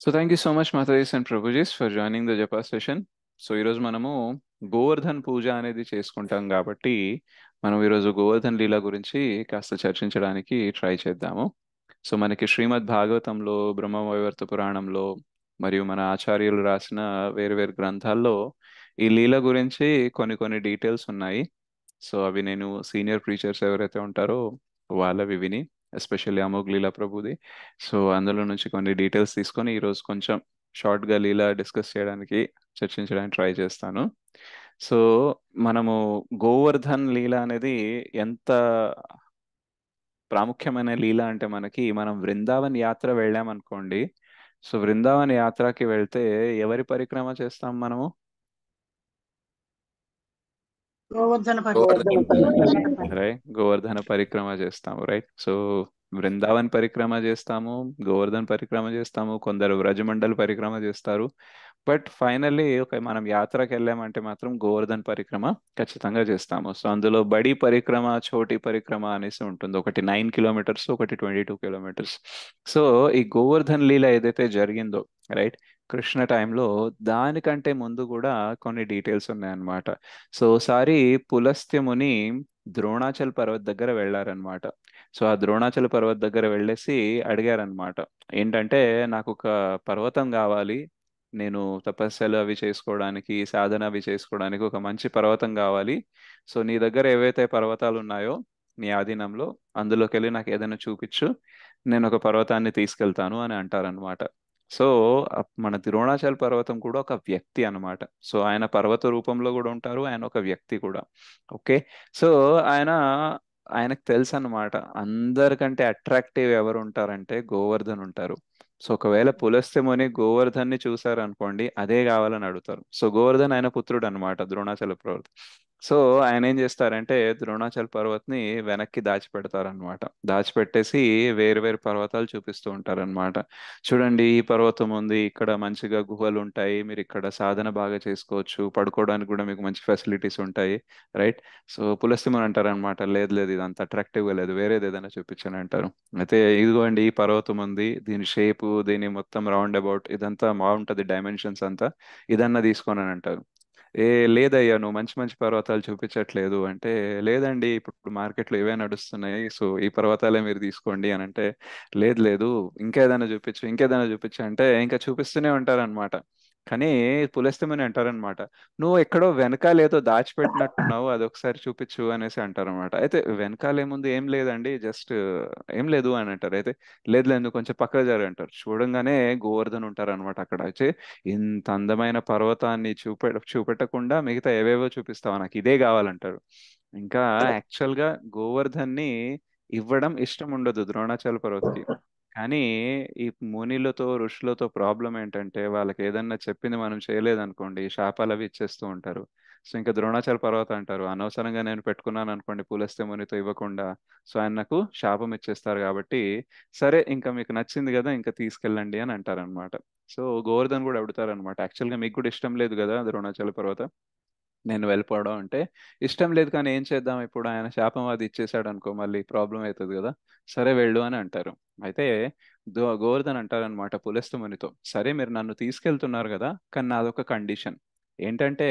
So thank you so much matajis and prabhujis for joining the japa session so ఈరోజు మనము గోవర్ధన్ పూజ అనేది చేసుకుంటాం కాబట్టి మనం ఈరోజు గోవర్ధన్ లీల గురించి కాస్త చర్చించడానికి ట్రై చేద్దాము. సో మనకి శ్రీమద్ భాగవతంలో బ్రహ్మవైవర్త పురాణంలో మరియు మన ఆచార్యులు రాసిన వేరు వేరు గ్రంథాల్లో ఈ లీల గురించి కొన్ని కొన్ని డీటెయిల్స్ ఉన్నాయి. సో అవి నేను సీనియర్ ప్రీచర్స్ ఎవరైతే ఉంటారో వాళ్ళవి విని ఎస్పెషల్లీ అమోఘ్ లీలా ప్రభుది. సో అందులో నుంచి కొన్ని డీటెయిల్స్ తీసుకొని ఈరోజు కొంచెం షార్ట్గా లీలా డిస్కస్ చేయడానికి చర్చించడానికి ట్రై చేస్తాను. సో మనము గోవర్ధన్ లీల అనేది ఎంత ప్రాముఖ్యమైన లీల అంటే మనకి మనం వృందావన్ యాత్ర వెళ్ళామనుకోండి. సో వృందావన్ యాత్రకి వెళ్తే ఎవరి పరిక్రమ చేస్తాం మనము? రైట్ గోవర్ధన పరిక్రమ చేస్తాము రైట్. సో బృందావన్ పరిక్రమ చేస్తాము గోవర్ధన్ పరిక్రమ చేస్తాము కొందరు వ్రజమండల్ పరిక్రమ చేస్తారు. బట్ ఫైనల్లీ ఒక మనం యాత్రకు వెళ్ళామంటే మాత్రం గోవర్ధన్ పరిక్రమ ఖచ్చితంగా చేస్తాము. సో అందులో బడి పరిక్రమ చోటి పరిక్రమ అనేసి ఉంటుంది. ఒకటి నైన్ కిలోమీటర్స్ ఒకటి ట్వంటీ టూ కిలోమీటర్స్. సో ఈ గోవర్ధన్ లీల ఏదైతే జరిగిందో రైట్ కృష్ణ టైంలో దానికంటే ముందు కూడా కొన్ని డీటెయిల్స్ ఉన్నాయన్నమాట. సో ఒకసారి పులస్త్యముని ద్రోణాచల్ పర్వత్ దగ్గర వెళ్ళారనమాట సో ఆ ద్రోణాచల పర్వత్ దగ్గర వెళ్ళేసి అడిగారనమాట ఏంటంటే నాకు ఒక పర్వతం కావాలి. నేను తపస్సులు అవి చేసుకోవడానికి సాధన అవి చేసుకోవడానికి ఒక మంచి పర్వతం కావాలి. సో నీ దగ్గర ఏవైతే పర్వతాలు ఉన్నాయో నీ ఆధీనంలో అందులోకి వెళ్ళి నాకు ఏదైనా చూపించు. నేను ఒక పర్వతాన్ని తీసుకెళ్తాను అని అంటారనమాట సో మన ద్రోణాచల్ పర్వతం కూడా ఒక వ్యక్తి అనమాట సో ఆయన పర్వత రూపంలో కూడా ఉంటారు ఆయన ఒక వ్యక్తి కూడా. ఓకే? సో ఆయన ఆయనకు తెలుసు అనమాట అందరికంటే అట్రాక్టివ్ ఎవరు ఉంటారంటే గోవర్ధన్ ఉంటారు. సో ఒకవేళ పులస్త్యముని గోవర్ధన్ని చూసారు అనుకోండి అదే కావాలని అడుగుతారు. సో గోవర్ధన్ ఆయన పుత్రుడు అనమాట ద్రోణాచల పర్వత్ సో ఆయన ఏం చేస్తారంటే ద్రోణాచల్ పర్వత్ని వెనక్కి దాచిపెడతారనమాట దాచిపెట్టేసి వేరు వేరు పర్వతాలు చూపిస్తూ ఉంటారనమాట చూడండి ఈ పర్వతం ఉంది ఇక్కడ మంచిగా గుహలు ఉంటాయి మీరు ఇక్కడ సాధన బాగా చేసుకోవచ్చు పడుకోవడానికి కూడా మీకు మంచి ఫెసిలిటీస్ ఉంటాయి రైట్? సో పులస్తిమని అంటారనమాట లేదు లేదు ఇది అంత అట్రాక్టివ్గా లేదు వేరేది ఏదైనా చూపించని అంటారు. అయితే ఇదిగోండి ఈ పర్వతం ఉంది దీని షేపు దీని మొత్తం రౌండ్ అబౌట్ ఇదంతా బాగుంటుంది డైమెన్షన్స్ అంతా ఇదన్నా తీసుకొని అని అంటారు. ఏ లేదయ్యా నువ్వు మంచి మంచి పర్వతాలు చూపించట్లేదు. అంటే లేదండి ఇప్పుడు మార్కెట్లో ఇవే నడుస్తున్నాయి. సో ఈ పర్వతాలే మీరు తీసుకోండి అని అంటే లేదు లేదు ఇంకేదైనా చూపించు ఇంకేదైనా చూపించు అంటే ఇంకా చూపిస్తూనే ఉంటారనమాట కానీ పులస్తమని అంటారనమాట నువ్వు ఎక్కడో వెనకాలేదో దాచిపెట్టినట్టున్నావు అది ఒకసారి చూపించు అనేసి అంటారనమాట అయితే వెనకాలేముందు ఏం లేదండి. జస్ట్ ఏం లేదు అని అంటారు. అయితే లేదు లేదు కొంచెం పక్కన జరి అంటారు. చూడంగానే గోవర్ధన్ ఉంటారు అనమాట అక్కడ. అయితే ఇంత అందమైన పర్వతాన్ని చూపె చూపెట్టకుండా మిగతా ఏవేవో చూపిస్తావు? నాకు ఇదే కావాలంటారు. ఇంకా యాక్చువల్గా గోవర్ధన్ని ఇవ్వడం ఇష్టం ఉండదు ద్రోణాచల పర్వత్కి. కానీ ఈ మునిలతో ఋషులతో ప్రాబ్లం ఏంటంటే వాళ్ళకి ఏదన్నా చెప్పింది మనం చేయలేదనుకోండి శాపాలు అవి ఇచ్చేస్తూ ఉంటారు. సో ఇంకా ద్రోణాచల పర్వత అంటారు. అనవసరంగా నేను పెట్టుకున్నాను అనుకోండి పులస్తే మునితో ఇవ్వకుండా. సో ఆయన నాకు శాపం ఇచ్చేస్తారు కాబట్టి సరే ఇంకా మీకు నచ్చింది కదా ఇంకా తీసుకెళ్ళండి అని అంటారనమాట సో గోవర్ధన్ కూడా అడుగుతారనమాట యాక్చువల్గా మీకు కూడా ఇష్టం లేదు కదా ద్రోణాచల పర్వత? నేను వెళ్ళిపోవడం అంటే ఇష్టం లేదు కానీ ఏం చేద్దాం? ఇప్పుడు ఆయన శాపం అది ఇచ్చేసాడు అనుకో మళ్ళీ ప్రాబ్లం అవుతుంది కదా. సరే వెళ్ళు అని అంటారు. అయితే గోవర్ధన్ అంటారనమాట పులస్తమునితో సరే మీరు నన్ను తీసుకెళ్తున్నారు కదా కానీ నాదొక కండిషన్. ఏంటంటే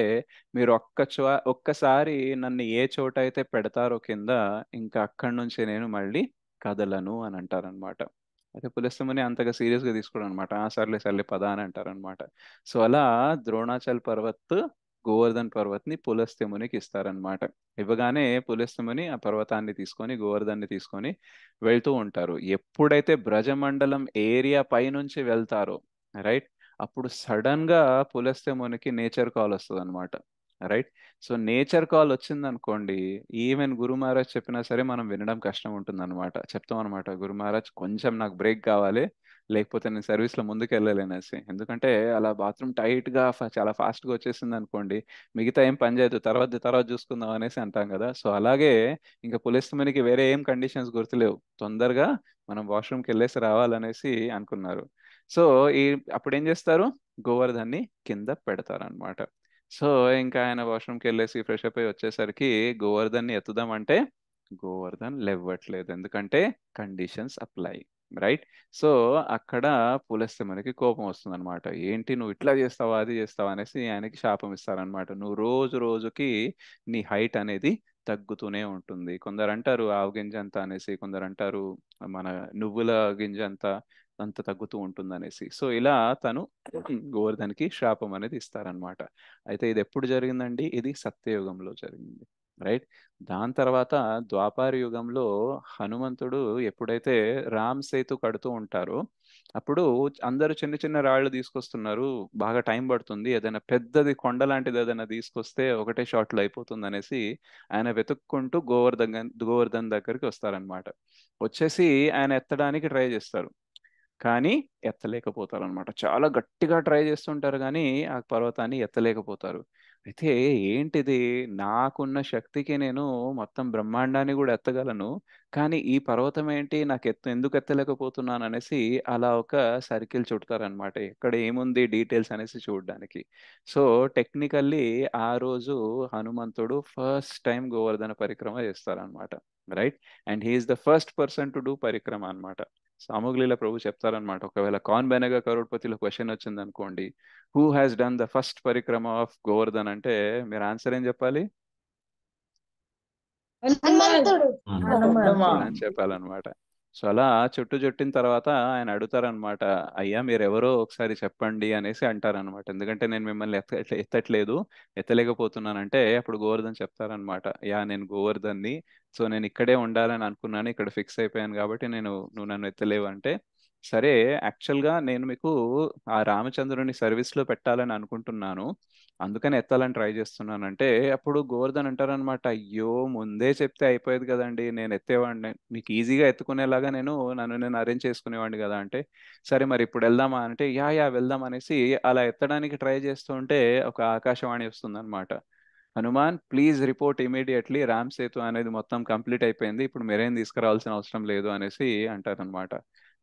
మీరు ఒక్క చో ఒక్కసారి నన్ను ఏ చోట అయితే పెడతారో కింద ఇంకా అక్కడి నుంచి నేను మళ్ళీ కదలను అని అంటారనమాట అయితే పులస్తముని అంతగా సీరియస్గా తీసుకోవడం అనమాట సర్లే సర్లే పద అని అంటారనమాట సో అలా ద్రోణాచల్ పర్వత్ గోవర్ధన్ పర్వత్ని పులస్తమునికి ఇస్తారనమాట ఇవ్వగానే పులస్తముని ఆ పర్వతాన్ని తీసుకొని గోవర్ధన్ని తీసుకొని వెళ్తూ ఉంటారు. ఎప్పుడైతే బ్రజమండలం ఏరియా పైనుంచి వెళ్తారో రైట్? అప్పుడు సడన్గా పులస్తమునికి నేచర్ కాల్ వస్తుంది అనమాట రైట్? సో నేచర్ కాల్ వచ్చింది అనుకోండి ఈవెన్ గురు మహారాజ్ చెప్పినా సరే మనం వినడం కష్టం ఉంటుంది అనమాట చెప్తాం అనమాట గురు మహారాజ్ కొంచెం నాకు బ్రేక్ కావాలి. లేకపోతే నేను సర్వీస్లో ముందుకు వెళ్ళలేనేసి ఎందుకంటే అలా బాత్రూమ్ టైట్గా చాలా ఫాస్ట్గా వచ్చేసింది అనుకోండి మిగతా ఏం పని చేయదు. తర్వాత తర్వాత చూసుకుందాం అనేసి అంటాం కదా! సో అలాగే ఇంకా పులిస్తమనికి వేరే ఏం కండిషన్స్ గుర్తులేవు. తొందరగా మనం వాష్రూమ్కి వెళ్ళేసి రావాలనేసి అనుకున్నారు. సో ఈ అప్పుడు ఏం చేస్తారు గోవర్ధన్ని కింద పెడతారు అనమాట సో ఇంకా ఆయన వాష్రూమ్కి వెళ్ళేసి ఫ్రెష్ అప్ అయి వచ్చేసరికి గోవర్ధన్ని ఎత్తుదామంటే గోవర్ధన్ లేవ్వట్లేదు. ఎందుకంటే కండిషన్స్ అప్లై. రైట్? సో అక్కడ పులస్తమునికి కోపం వస్తుంది అనమాట ఏంటి నువ్వు ఇట్లా చేస్తావా అది చేస్తావా? అనేసి ఆయనకి శాపం ఇస్తారనమాట నువ్వు రోజు రోజుకి నీ హైట్ అనేది తగ్గుతూనే ఉంటుంది. కొందరు అంటారు ఆవు గింజ అంత అనేసి కొందరు అంటారు మన నువ్వుల గింజ అంత అంత తగ్గుతూ ఉంటుంది అనేసి సో ఇలా తను గోవర్ధన్కి శాపం అనేది ఇస్తారనమాట అయితే ఇది ఎప్పుడు జరిగిందండి? ఇది సత్యయుగంలో జరిగింది. రైట్? దాని తర్వాత ద్వాపార యుగంలో హనుమంతుడు ఎప్పుడైతే రామ్ సేతు కడుతూ ఉంటారో అప్పుడు అందరూ చిన్న చిన్న రాళ్ళు తీసుకొస్తున్నారు. బాగా టైం పడుతుంది. ఏదైనా పెద్దది కొండ లాంటిది ఏదైనా తీసుకొస్తే ఒకటే షాట్లో అయిపోతుంది అనేసి ఆయన వెతుక్కుంటూ గోవర్ధన్ గోవర్ధన్ దగ్గరికి వస్తారనమాట వచ్చేసి ఆయన ఎత్తడానికి ట్రై చేస్తారు. కానీ ఎత్తలేకపోతారు అనమాట చాలా గట్టిగా ట్రై చేస్తుంటారు కానీ ఆ పర్వతాన్ని ఎత్తలేకపోతారు. అయితే ఏంటిది? నాకున్న శక్తికి నేను మొత్తం బ్రహ్మాండాన్ని కూడా ఎత్తగలను. కానీ ఈ పర్వతం ఏంటి? నాకు ఎత్తు ఎందుకు ఎత్తలేకపోతున్నాను అనేసి అలా ఒక సర్కిల్ చుడతారనమాట. ఎక్కడ ఏముంది డీటెయిల్స్ అనేసి చూడడానికి. సో టెక్నికల్లీ ఆ రోజు హనుమంతుడు ఫస్ట్ టైం గోవర్ధన పరిక్రమ చేస్తారనమాట. Right? And he's the first person to do parikrama అనమాట. సామగ్రిల ప్రభు చెప్తారనమాట. ఒకవేళ కాన్ బెనగా కరోడ్పతిలో క్వశ్చన్ వచ్చింది అనుకోండి who has done the first parikrama of Govardhan అంటే మీరు ఆన్సర్ ఏం చెప్పాలి? అని చెప్పాలన్నమాట. సో అలా చుట్టు చుట్టిన తర్వాత ఆయన అడుగుతారనమాట అయ్యా మీరు ఎవరో ఒకసారి చెప్పండి అనేసి అంటారనమాట ఎందుకంటే నేను మిమ్మల్ని ఎత్త ఎత్తట్లేదు ఎత్తలేకపోతున్నానంటే అప్పుడు గోవర్ధన్ చెప్తారనమాట యా నేను గోవర్ధన్ని సో నేను ఇక్కడే ఉండాలని అనుకున్నాను ఇక్కడ ఫిక్స్ అయిపోయాను కాబట్టి నేను నువ్వు నన్ను ఎత్తలేవు అంటే సరే యాక్చువల్గా నేను మీకు ఆ రామచంద్రుని సర్వీస్లో పెట్టాలని అనుకుంటున్నాను. అందుకని ఎత్తాలని ట్రై చేస్తున్నానంటే అప్పుడు గోవర్ధన్ అంటారనమాట అయ్యో ముందే చెప్తే అయిపోయేది కదండి నేను ఎత్తేవాడిని. మీకు ఈజీగా ఎత్తుకునేలాగా నేను నన్ను నేను అరేంజ్ చేసుకునేవాడిని కదా అంటే సరే మరి ఇప్పుడు వెళ్దామా? అంటే యా యా వెళ్దాం అనేసి అలా ఎత్తడానికి ట్రై చేస్తుంటే ఒక ఆకాశవాణి వస్తుందన్నమాట. Hanuman please report immediately Ram Setu అనేది మొత్తం కంప్లీట్ అయిపోయింది. ఇప్పుడు మీరేం తీసుకురావాల్సిన అవసరం లేదు అనేసి అంటారనమాట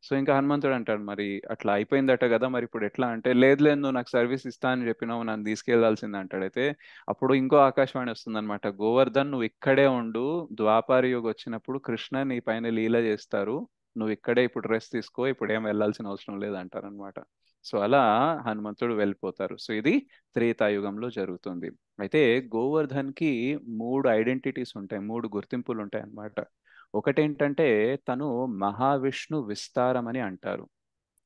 సో ఇంకా హనుమంతుడు అంటాడు మరి అట్లా అయిపోయిందట కదా మరి ఇప్పుడు ఎట్లా? అంటే లేదు లేదు నువ్వు నాకు సర్వీస్ ఇస్తా అని చెప్పినావు నన్ను తీసుకెళ్ళాల్సింది అంటాడైతే అప్పుడు ఇంకో ఆకాశవాణి వస్తుందన్నమాట గోవర్ధన్ నువ్వు ఇక్కడే ఉండు ద్వాపారి యుగ వచ్చినప్పుడు కృష్ణ నీ పైన లీల చేస్తారు నువ్వు ఇక్కడే ఇప్పుడు రెస్ట్ తీసుకో ఇప్పుడు ఏం వెళ్ళాల్సిన అవసరం లేదు అంటారనమాట సో అలా హనుమంతుడు వెళ్ళిపోతారు. సో ఇది త్రేతాయుగంలో జరుగుతుంది. అయితే గోవర్ధన్కి మూడు ఐడెంటిటీస్ ఉంటాయి మూడు గుర్తింపులు ఉంటాయి అన్నమాట ఒకటేంటంటే తను మహావిష్ణు విస్తారం అని అంటారు.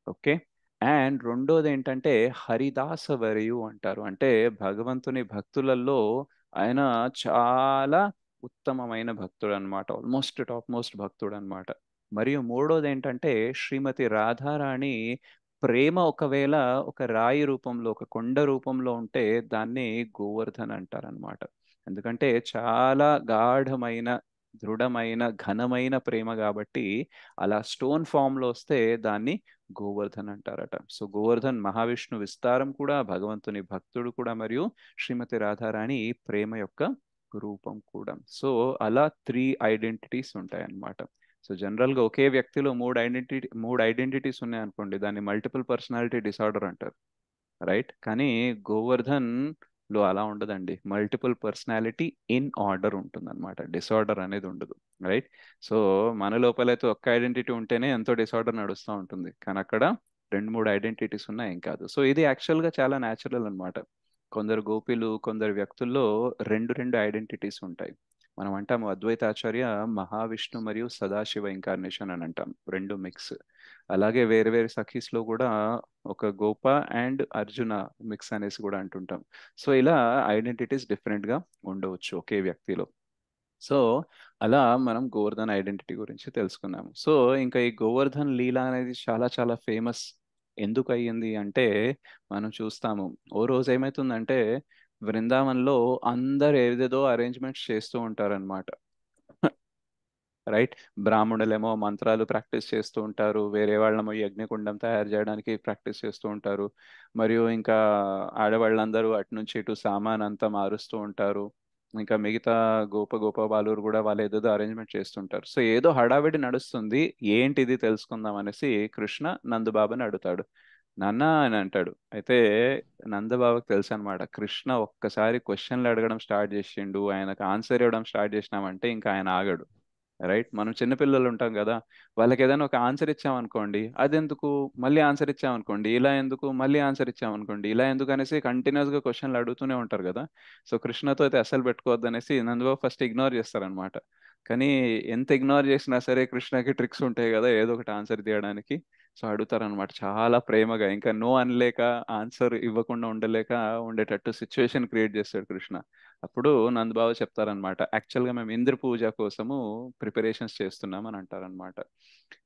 ఓకే? అండ్ రెండోది ఏంటంటే హరిదాసవరియు అంటారు. అంటే భగవంతుని భక్తులలో ఆయన చాలా ఉత్తమమైన భక్తుడు అనమాట ఆల్మోస్ట్ టాప్ మోస్ట్ భక్తుడు అనమాట మరియు మూడోది ఏంటంటే శ్రీమతి రాధారాణి ప్రేమ ఒకవేళ ఒక రాయి రూపంలో ఒక కొండ రూపంలో ఉంటే దాన్ని గోవర్ధన్ అంటారనమాట ఎందుకంటే చాలా గాఢమైన దృఢమైన ఘనమైన ప్రేమ కాబట్టి అలా స్టోన్ ఫామ్లో వస్తే దాన్ని గోవర్ధన్ అంటారట. సో గోవర్ధన్ మహావిష్ణు విస్తారం కూడా భగవంతుని భక్తుడు కూడా మరియు శ్రీమతి రాధారాణి ప్రేమ యొక్క రూపం కూడా. సో అలా త్రీ ఐడెంటిటీస్ ఉంటాయి అన్నమాట సో జనరల్గా ఒకే వ్యక్తిలో మూడు ఐడెంటిటీ మూడు ఐడెంటిటీస్ ఉన్నాయి అనుకోండి దాన్ని మల్టిపుల్ పర్సనాలిటీ డిసార్డర్ అంటారు. రైట్? కానీ గోవర్ధన్ లో అలా ఉండదండి. మల్టిపుల్ పర్సనాలిటీ ఇన్ ఆర్డర్ ఉంటుంది అనమాట డిసార్డర్ అనేది ఉండదు. రైట్? సో మన లోపలైతే ఒక్క ఐడెంటిటీ ఉంటేనే ఎంతో డిసార్డర్ నడుస్తూ ఉంటుంది. కానీ అక్కడ రెండు మూడు ఐడెంటిటీస్ ఉన్నాయి ఏం కాదు. సో ఇది యాక్చువల్గా చాలా న్యాచురల్ అనమాట కొందరు గోపిలు కొందరు వ్యక్తుల్లో రెండు రెండు ఐడెంటిటీస్ ఉంటాయి. మనం అంటాము అద్వైతాచార్య మహావిష్ణు మరియు సదాశివ ఇంకార్నేషన్ అని అంటాం. రెండు మిక్స్ అలాగే వేరే వేరే సఖీస్లో కూడా ఒక గోప అండ్ అర్జున మిక్స్ అనేసి కూడా అంటుంటాం. సో ఇలా ఐడెంటిటీస్ డిఫరెంట్గా ఉండవచ్చు ఒకే వ్యక్తిలో. సో అలా మనం గోవర్ధన్ ఐడెంటిటీ గురించి తెలుసుకున్నాము. సో ఇంకా ఈ గోవర్ధన్ లీల అనేది చాలా చాలా ఫేమస్ ఎందుకు అయ్యింది అంటే మనం చూస్తాము. ఓ రోజు ఏమైతుందంటే బృందావన్లో అందరు ఏదేదో అరేంజ్మెంట్స్ చేస్తూ ఉంటారనమాట రైట్ బ్రాహ్మణులేమో మంత్రాలు ప్రాక్టీస్ చేస్తూ ఉంటారు. వేరే వాళ్ళేమో యజ్ఞకుండం తయారు చేయడానికి ప్రాక్టీస్ చేస్తూ ఉంటారు. మరియు ఇంకా ఆడవాళ్ళందరూ అటు నుంచి ఇటు సామాన్ అంతా మారుస్తూ ఉంటారు. ఇంకా మిగతా గోప గోప బాలురు కూడా వాళ్ళు ఏదేదో అరేంజ్మెంట్ చేస్తుంటారు సో ఏదో హడావిడి నడుస్తుంది. ఏంటిది తెలుసుకుందాం అనేసి కృష్ణ నందుబాబుని అడుగుతాడు. నాన్న అని అంటాడు. అయితే నందబాబాకి తెలుసు అనమాట కృష్ణ ఒక్కసారి క్వశ్చన్లు అడగడం స్టార్ట్ చేసిండు ఆయనకు ఆన్సర్ ఇవ్వడం స్టార్ట్ చేసినామంటే ఇంకా ఆయన ఆగడు. రైట్? మనం చిన్నపిల్లలు ఉంటాం కదా వాళ్ళకి ఏదైనా ఒక ఆన్సర్ ఇచ్చామనుకోండి అది ఎందుకు మళ్ళీ ఆన్సర్ ఇచ్చామనుకోండి ఇలా ఎందుకు? మళ్ళీ ఆన్సర్ ఇచ్చామనుకోండి ఇలా ఎందుకు అనేసి కంటిన్యూస్గా క్వశ్చన్లు అడుగుతూనే ఉంటారు కదా. సో కృష్ణతో అయితే అసలు పెట్టుకోవద్దు అనేసి నందబాబు ఫస్ట్ ఇగ్నోర్ చేస్తారనమాట కానీ ఎంత ఇగ్నోర్ చేసినా సరే కృష్ణకి ట్రిక్స్ ఉంటాయి కదా ఏదో ఒకటి ఆన్సర్ తీయడానికి. సో అడుగుతారనమాట చాలా ప్రేమగా. ఇంకా నో అనలేక ఆన్సర్ ఇవ్వకుండా ఉండలేక ఉండేటట్టు సిచ్యువేషన్ క్రియేట్ చేస్తాడు కృష్ణ. అప్పుడు నందబాబు చెప్తారనమాట యాక్చువల్గా మేము ఇంద్ర పూజ కోసము ప్రిపరేషన్స్ చేస్తున్నాం అని అంటారనమాట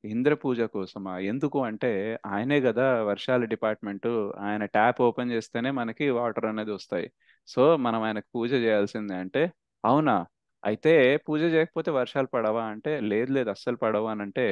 ఇంద్ర పూజ కోసమా? ఎందుకు అంటే ఆయనే కదా వర్షాల డిపార్ట్మెంట్ ఆయన ట్యాప్ ఓపెన్ చేస్తేనే మనకి వాటర్ అనేది వస్తాయి. సో మనం ఆయనకు పూజ చేయాల్సిందే అంటే అవునా? అయితే పూజ చేయకపోతే వర్షాలు పడవా అంటే లేదు లేదు అస్సలు పడవా అని అంటే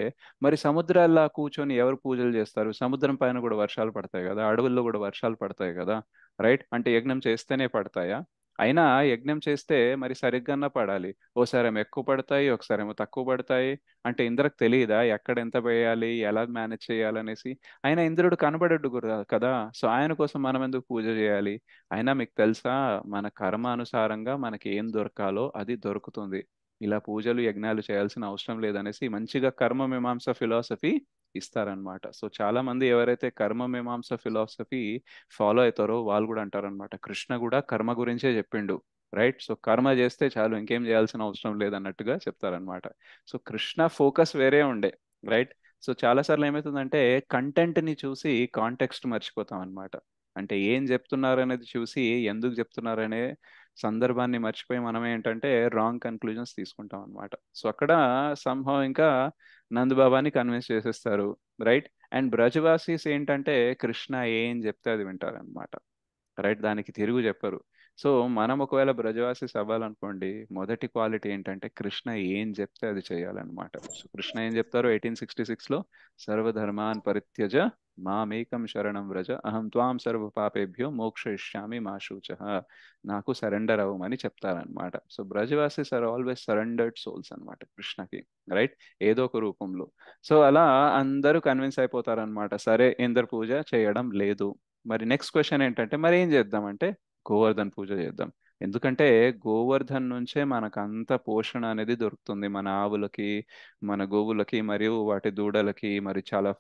మరి సముద్రాల్లో కూర్చొని ఎవరు పూజలు చేస్తారు? సముద్రం పైన కూడా వర్షాలు పడతాయి కదా అడవుల్లో కూడా వర్షాలు పడతాయి కదా రైట్? అంటే యజ్ఞం చేస్తేనే పడతాయా? అయినా యజ్ఞం చేస్తే మరి సరిగ్గానే పడాలి. ఓసారి ఏమో ఎక్కువ పడతాయి ఒకసారి ఏమో తక్కువ పడతాయి. అంటే ఇంద్రకు తెలియదా ఎక్కడ ఎంత వేయాలి ఎలా మేనేజ్ చేయాలనేసి? అయినా ఇంద్రుడు కనబడడు కదా సో ఆయన కోసం మనం ఎందుకు పూజ చేయాలి? అయినా మీకు తెలుసా మన కర్మ అనుసారంగా మనకి ఏం దొరకాలో అది దొరుకుతుంది. ఇలా పూజలు యజ్ఞాలు చేయాల్సిన అవసరం లేదనేసి మంచిగా కర్మ మీమాంస ఫిలాసఫీ ఇస్తారనమాట సో చాలా మంది ఎవరైతే కర్మ మీమాంస ఫిలాసఫీ ఫాలో అవుతారో వాళ్ళు కూడా అంటారనమాట కృష్ణ కూడా కర్మ గురించే చెప్పిండు రైట్? సో కర్మ చేస్తే చాలు ఇంకేం చేయాల్సిన అవసరం లేదన్నట్టుగా చెప్తారనమాట సో కృష్ణ ఫోకస్ వేరే ఉండే రైట్? సో చాలాసార్లు ఏమవుతుందంటే కంటెంట్ని చూసి కాంటెక్స్ట్ మర్చిపోతాం అనమాట అంటే ఏం చెప్తున్నారు అనేది చూసి ఎందుకు చెప్తున్నారనే సందర్భాన్ని మర్చిపోయి మనం ఏంటంటే రాంగ్ కన్క్లూజన్స్ తీసుకుంటాం అనమాట సో అక్కడ సంభవం ఇంకా నందబాబాని కన్విన్స్ చేసేస్తారు రైట్ అండ్ బ్రజవాసీస్ ఏంటంటే కృష్ణ ఏం చెప్తే అది వింటారనమాట రైట్ దానికి తిరుగు చెప్పరు. సో మనం ఒకవేళ బ్రజవాసీస్ అవ్వాలనుకోండి మొదటి క్వాలిటీ ఏంటంటే కృష్ణ ఏం చెప్తే అది చేయాలన్నమాట. సో కృష్ణ ఏం చెప్తారు ఎయిటీన్ సిక్స్టీ సిక్స్లో సర్వధర్మాన్ పరిత్యజ మామేకం శరణం వ్రజ అహం త్వాం సర్వ పాపేభ్యో మోక్షయిష్యామి మా శూచ నాకు సరెండర్ అవ్వమని చెప్తారనమాట so Brajavasis are always surrendered souls అనమాట కృష్ణకి రైట్? ఏదో ఒక రూపంలో. సో అలా అందరూ కన్విన్స్ అయిపోతారనమాట సరే ఇందర్ పూజ చేయడం లేదు. మరి నెక్స్ట్ క్వశ్చన్ ఏంటంటే మరి ఏం చేద్దామంటే గోవర్ధన్ పూజ చేద్దాం. ఎందుకంటే గోవర్ధన్ నుంచే మనకు అంత పోషణ అనేది దొరుకుతుంది. మన ఆవులకి మన గోవులకి మరియు వాటి దూడలకి మరి చాలా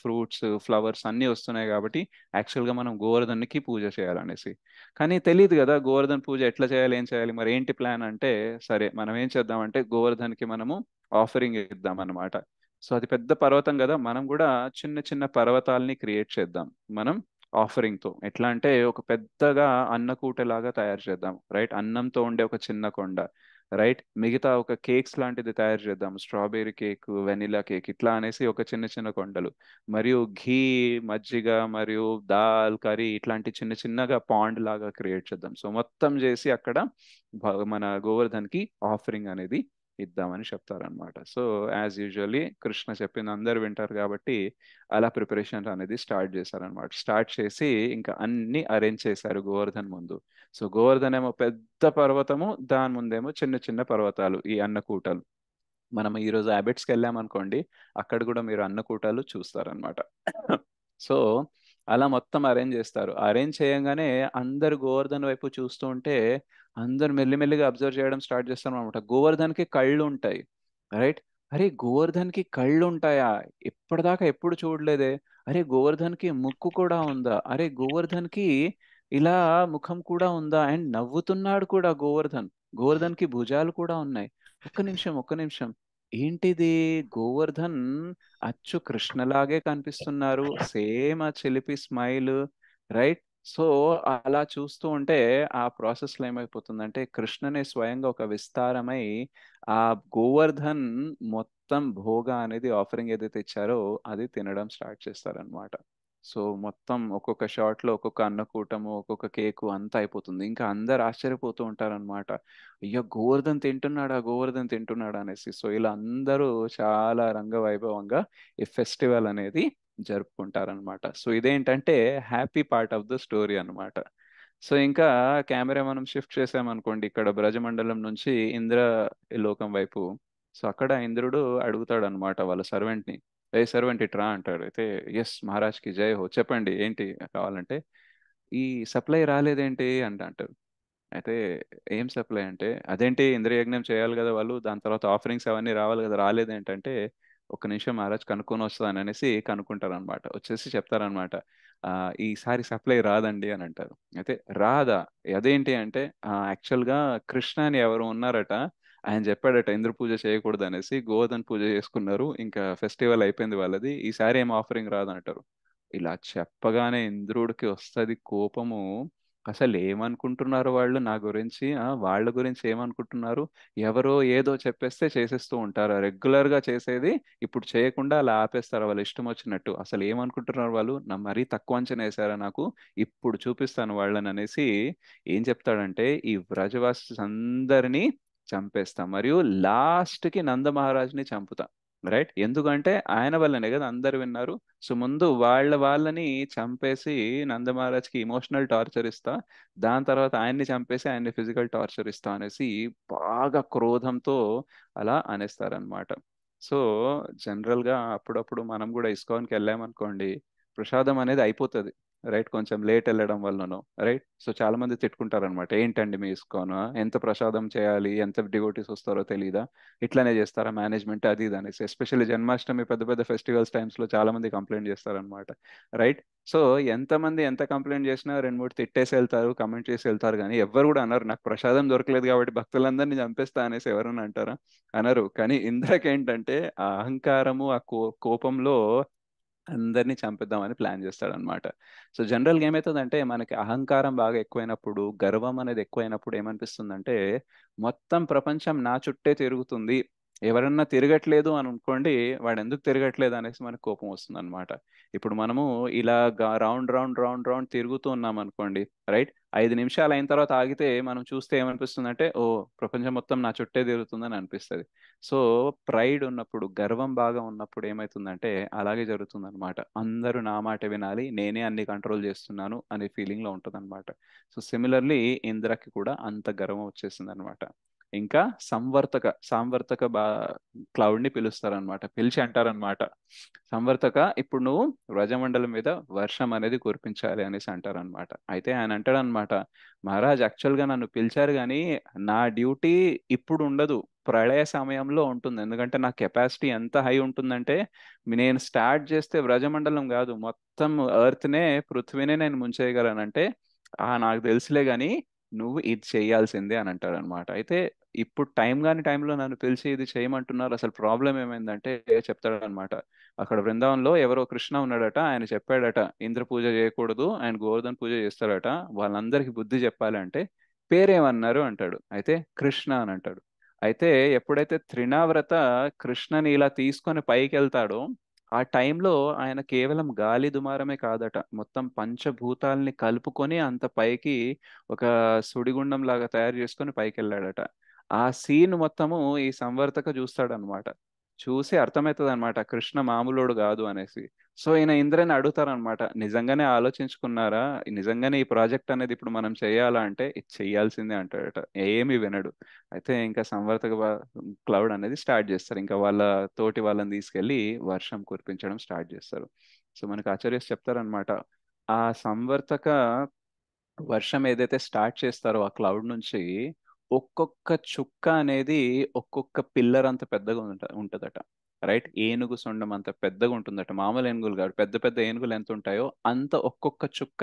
ఫ్రూట్స్ ఫ్లవర్స్ అన్నీ వస్తున్నాయి కాబట్టి యాక్చువల్గా మనం గోవర్ధన్కి పూజ చేయాలనేసి. కానీ తెలియదు కదా గోవర్ధన్ పూజ ఎట్లా చేయాలి ఏం చేయాలి? మరి ఏంటి ప్లాన్ అంటే సరే మనం ఏం చేద్దామంటే గోవర్ధన్కి మనము ఆఫరింగ్ ఇద్దాం అనమాట సో అది పెద్ద పర్వతం కదా. మనం కూడా చిన్న చిన్న పర్వతాలని క్రియేట్ చేద్దాం. మనం ఆఫరింగ్తో ఎట్లా అంటే ఒక పెద్దగా అన్నకూటలాగా తయారు చేద్దాం. రైట్? అన్నంతో ఉండే ఒక చిన్న కొండ. రైట్? మిగతా ఒక కేక్స్ లాంటిది తయారు చేద్దాం. స్ట్రాబెర్రీ కేక్ వెనిలా కేక్ ఇట్లా అనేసి ఒక చిన్న చిన్న కొండలు. మరియు ఘీ మజ్జిగ మరియు దాల్ కర్రీ ఇట్లాంటి చిన్న చిన్నగా పాండ్ లాగా క్రియేట్ చేద్దాం. సో మొత్తం చేసి అక్కడ మన గోవర్ధన్కి ఆఫరింగ్ అనేది ఇద్దామని చెప్తారనమాట సో యాజ్ యూజువల్లీ కృష్ణ చెప్పింది అందరు వింటారు కాబట్టి అలా ప్రిపరేషన్ అనేది స్టార్ట్ చేశారనమాట స్టార్ట్ చేసి ఇంకా అన్ని అరేంజ్ చేశారు గోవర్ధన్ ముందు. సో గోవర్ధన్ ఏమో పెద్ద పర్వతము దాని ముందేమో చిన్న చిన్న పర్వతాలు ఈ అన్నకూటలు. మనం ఈరోజు హ్యాబిట్స్కి వెళ్ళామనుకోండి అక్కడ కూడా మీరు అన్నకూటాలు చూస్తారనమాట సో అలా మొత్తం అరేంజ్ చేస్తారు. అరేంజ్ చేయగానే అందరు గోవర్ధన్ వైపు చూస్తూ ఉంటే అందరు మెల్లిమెల్లిగా అబ్జర్వ్ చేయడం స్టార్ట్ చేస్తాం అనమాట గోవర్ధన్కి కళ్ళు ఉంటాయి రైట్? అరే గోవర్ధన్కి కళ్ళు ఉంటాయా? ఇప్పటిదాకా ఎప్పుడు చూడలేదే? అరే గోవర్ధన్కి ముక్కు కూడా ఉందా? అరే గోవర్ధన్కి ఇలా ముఖం కూడా ఉందా? అండ్ నవ్వుతున్నాడు కూడా గోవర్ధన్. గోవర్ధన్కి భుజాలు కూడా ఉన్నాయి. ఒక్క నిమిషం ఒక్క నిమిషం. ఏంటిది? గోవర్ధన్ అచ్చు కృష్ణలాగే కనిపిస్తున్నారు. సేమ్ ఆ చిలిపి స్మైల్ రైట్? సో అలా చూస్తూ ఉంటే ఆ ప్రాసెస్లో ఏమైపోతుందంటే కృష్ణనే స్వయంగా ఒక విస్తారమై ఆ గోవర్ధన్ మొత్తం భోగ అనేది ఆఫరింగ్ ఏదైతే ఇచ్చారో అది తినడం స్టార్ట్ చేస్తారనమాట సో మొత్తం ఒక్కొక్క షాట్లో ఒక్కొక్క అన్నకూటము ఒక్కొక్క కేకు అంతా అయిపోతుంది. ఇంకా అందరు ఆశ్చర్యపోతూ ఉంటారనమాట అయ్యో! గోవర్ధన్ తింటున్నాడా? గోవర్ధన్ తింటున్నాడా? అనేసి. సో ఇలా అందరూ చాలా రంగవైభవంగా ఈ ఫెస్టివల్ అనేది జరుపుకుంటారనమాట సో ఇదేంటంటే happy part of the story అనమాట సో ఇంకా కెమెరా మనం షిఫ్ట్ చేసామనుకోండి. ఇక్కడ బ్రజమండలం నుంచి ఇంద్ర లోకం వైపు. సో అక్కడ ఇంద్రుడు అడుగుతాడు అనమాట వాళ్ళ సర్వెంట్ని. ఏ సర్వెంట్ ఇట్రా అంటాడు. అయితే ఎస్ మహారాజ్కి జయ హో చెప్పండి ఏంటి కావాలంటే ఈ సప్లై రాలేదేంటి అంట అంటారు. అయితే ఏం సప్లై అంటే అదేంటి ఇంద్రియజ్ఞం చేయాలి కదా వాళ్ళు దాని తర్వాత ఆఫరింగ్స్ అవన్నీ రావాలి కదా రాలేదు ఏంటంటే నిమిషం మహారాజ్ కనుక్కొని వస్తాను అనేసి కనుక్కుంటారనమాట. వచ్చేసి చెప్తారనమాట ఈసారి సప్లై రాదండి అని అంటారు. అయితే రాదా? అదేంటి అంటే యాక్చువల్గా కృష్ణ అని ఎవరు ఉన్నారట ఆయన చెప్పాడట ఇంద్ర పూజ చేయకూడదు అనేసి గోవర్ధన్ పూజ చేసుకున్నారు. ఇంకా ఫెస్టివల్ అయిపోయింది వాళ్ళది. ఈసారి ఏం ఆఫరింగ్ రాదంటారు ఇలా చెప్పగానే ఇంద్రుడికి వస్తుంది కోపము. అసలు ఏమనుకుంటున్నారు వాళ్ళు నా గురించి? వాళ్ళ గురించి ఏమనుకుంటున్నారు? ఎవరో ఏదో చెప్పేస్తే చేసేస్తూ ఉంటారు. రెగ్యులర్గా చేసేది ఇప్పుడు చేయకుండా అలా ఆపేస్తారు వాళ్ళు ఇష్టం వచ్చినట్టు. అసలు ఏమనుకుంటున్నారు వాళ్ళు? నా మరీ తక్కువ అంచనా వేసారా నాకు? ఇప్పుడు చూపిస్తాను వాళ్ళని అనేసి ఏం చెప్తాడంటే ఈ వ్రజవాసి అందరినీ చంపేస్తా. మరియు లాస్ట్కి నంద మహారాజ్ని చంపుతా. రైట్? ఎందుకంటే ఆయన వల్లనే కదా అందరు విన్నారు. సో ముందు వాళ్ళ వాళ్ళని చంపేసి నందమహారాజ్కి ఇమోషనల్ టార్చర్ ఇస్తా. దాని తర్వాత ఆయన్ని చంపేసి ఆయన్ని ఫిజికల్ టార్చర్ ఇస్తా అనేసి బాగా క్రోధంతో అలా అనేస్తారనమాట సో జనరల్గా అప్పుడప్పుడు మనం కూడా ఇస్కాన్కి వెళ్ళామనుకోండి ప్రసాదం అనేది అయిపోతుంది. రైట్ కొంచెం లేట్ వెళ్ళడం వల్లనో రైట్? సో చాలా మంది తిట్టుకుంటారు అనమాట ఏంటండి మీ ఇస్కాన్? ఎంత ప్రసాదం చేయాలి? ఎంత డివోటీస్ వస్తారో తెలియదా ఇట్లానే చేస్తారా మేనేజ్మెంట్? అది ఇది అనేసి. ఎస్పెషల్లీ జన్మాష్టమి పెద్ద పెద్ద ఫెస్టివల్స్ టైమ్స్లో చాలా మంది కంప్లైంట్ చేస్తారనమాట రైట్? సో ఎంతమంది ఎంత కంప్లైంట్ చేసినా రెండు మూడు తిట్టేసి వెళ్తారు కమెంట్ చేసి వెళ్తారు కానీ ఎవరు కూడా అన్నారు నాకు ప్రసాదం దొరకలేదు కాబట్టి భక్తులందరినీ చంపేస్తా అనేసి ఎవరైనా అంటారా? అనరు. కానీ ఇంద్రకి ఏంటంటే ఆ అహంకారము ఆ కో కోపంలో అందరినీ చంపేద్దామని ప్లాన్ చేస్తాడు అనమాట సో జనరల్గా ఏమవుతుందంటే మనకి అహంకారం బాగా ఎక్కువైనప్పుడు గర్వం అనేది ఎక్కువైనప్పుడు ఏమనిపిస్తుందంటే మొత్తం ప్రపంచం నా చుట్టే తిరుగుతుంది ఎవరన్నా తిరగట్లేదు అని అనుకోండి వాడు ఎందుకు తిరగట్లేదు అనేసి మనకు కోపం వస్తుంది అనమాట ఇప్పుడు మనము ఇలా రౌండ్ రౌండ్ రౌండ్ రౌండ్ తిరుగుతూ ఉన్నాం అనుకోండి రైట్? ఐదు నిమిషాలు అయిన తర్వాత ఆగితే మనం చూస్తే ఏమనిపిస్తుంది అంటే ఓ ప్రపంచం మొత్తం నా చుట్టే తిరుగుతుందని అనిపిస్తుంది. సో ప్రైడ్ ఉన్నప్పుడు గర్వం బాగా ఉన్నప్పుడు ఏమవుతుందంటే అలాగే జరుగుతుంది అనమాట అందరూ నా మాట వినాలి నేనే అన్ని కంట్రోల్ చేస్తున్నాను అనే ఫీలింగ్లో ఉంటుంది అనమాట సో సిమిలర్లీ ఇంద్రకి కూడా అంత గర్వం వచ్చేసింది అనమాట ఇంకా సంవర్తక సాంవర్తక బా క్లౌడ్ని పిలుస్తారనమాట పిలిచి అంటారనమాట సంవర్తక ఇప్పుడు నువ్వు వ్రజమండలం మీద వర్షం అనేది కురిపించాలి అనేసి అంటారనమాట అయితే ఆయన అంటాడనమాట మహారాజ్ యాక్చువల్గా నన్ను పిలిచారు కానీ నా డ్యూటీ ఇప్పుడు ఉండదు ప్రళయ సమయంలో ఉంటుంది. ఎందుకంటే నా కెపాసిటీ ఎంత హై ఉంటుందంటే నేను స్టార్ట్ చేస్తే వ్రజమండలం కాదు మొత్తం ఎర్త్నే పృథ్వీనే నేను ముంచేయగలనంటే ఆ నాకు తెలుసులే కానీ నువ్వు ఇది చేయాల్సిందే అని అంటాడు అనమాట అయితే ఇప్పుడు టైం కాని టైంలో నన్ను పిలిచి ఇది చేయమంటున్నారు. అసలు ప్రాబ్లం ఏమైందంటే చెప్తాడనమాట అక్కడ బృందావనంలో ఎవరో కృష్ణ ఉన్నాడట ఆయన చెప్పాడట ఇంద్ర పూజ చేయకూడదు ఆయన గోవర్ధన్ పూజ చేస్తాడట వాళ్ళందరికీ బుద్ధి చెప్పాలంటే పేరేమన్నారు అంటాడు. అయితే కృష్ణ అని అంటాడు. అయితే ఎప్పుడైతే త్రినావ్రత కృష్ణని ఇలా తీసుకొని పైకి వెళ్తాడో ఆ టైంలో ఆయన కేవలం గాలి దుమారమే కాదట. మొత్తం పంచభూతాల్ని కలుపుకొని అంత పైకి ఒక సుడిగుండం లాగా తయారు చేసుకొని పైకి వెళ్ళాడట ఆ సీన్ మొత్తము ఈ సంవర్తక చూస్తాడనమాట. చూసి అర్థమవుతుంది అనమాట కృష్ణ మామూలుడు కాదు అనేసి. సో ఈయన ఇంద్రని అడుగుతారనమాట నిజంగానే ఆలోచించుకున్నారా? నిజంగానే ఈ ప్రాజెక్ట్ అనేది ఇప్పుడు మనం చేయాలా అంటే? ఇది చేయాల్సిందే అంటాడట. ఏమి వినడు. అయితే ఇంకా సంవర్తక క్లౌడ్ అనేది స్టార్ట్ చేస్తారు. ఇంకా వాళ్ళ తోటి వాళ్ళని తీసుకెళ్ళి వర్షం కురిపించడం స్టార్ట్ చేస్తారు. సో మనకు ఆచార్యస్ చెప్తారనమాట ఆ సంవర్తక వర్షం ఏదైతే స్టార్ట్ చేస్తారో ఆ క్లౌడ్ నుంచి ఒక్కొక్క చుక్క అనేది ఒక్కొక్క పిల్లర్ అంత పెద్దగా ఉంట ఉంటుందట రైట్? ఏనుగు సొండం అంత పెద్దగా ఉంటుందట మామూలు ఏనుగులు కాదు పెద్ద పెద్ద ఏనుగులు ఎంత ఉంటాయో అంత ఒక్కొక్క చుక్క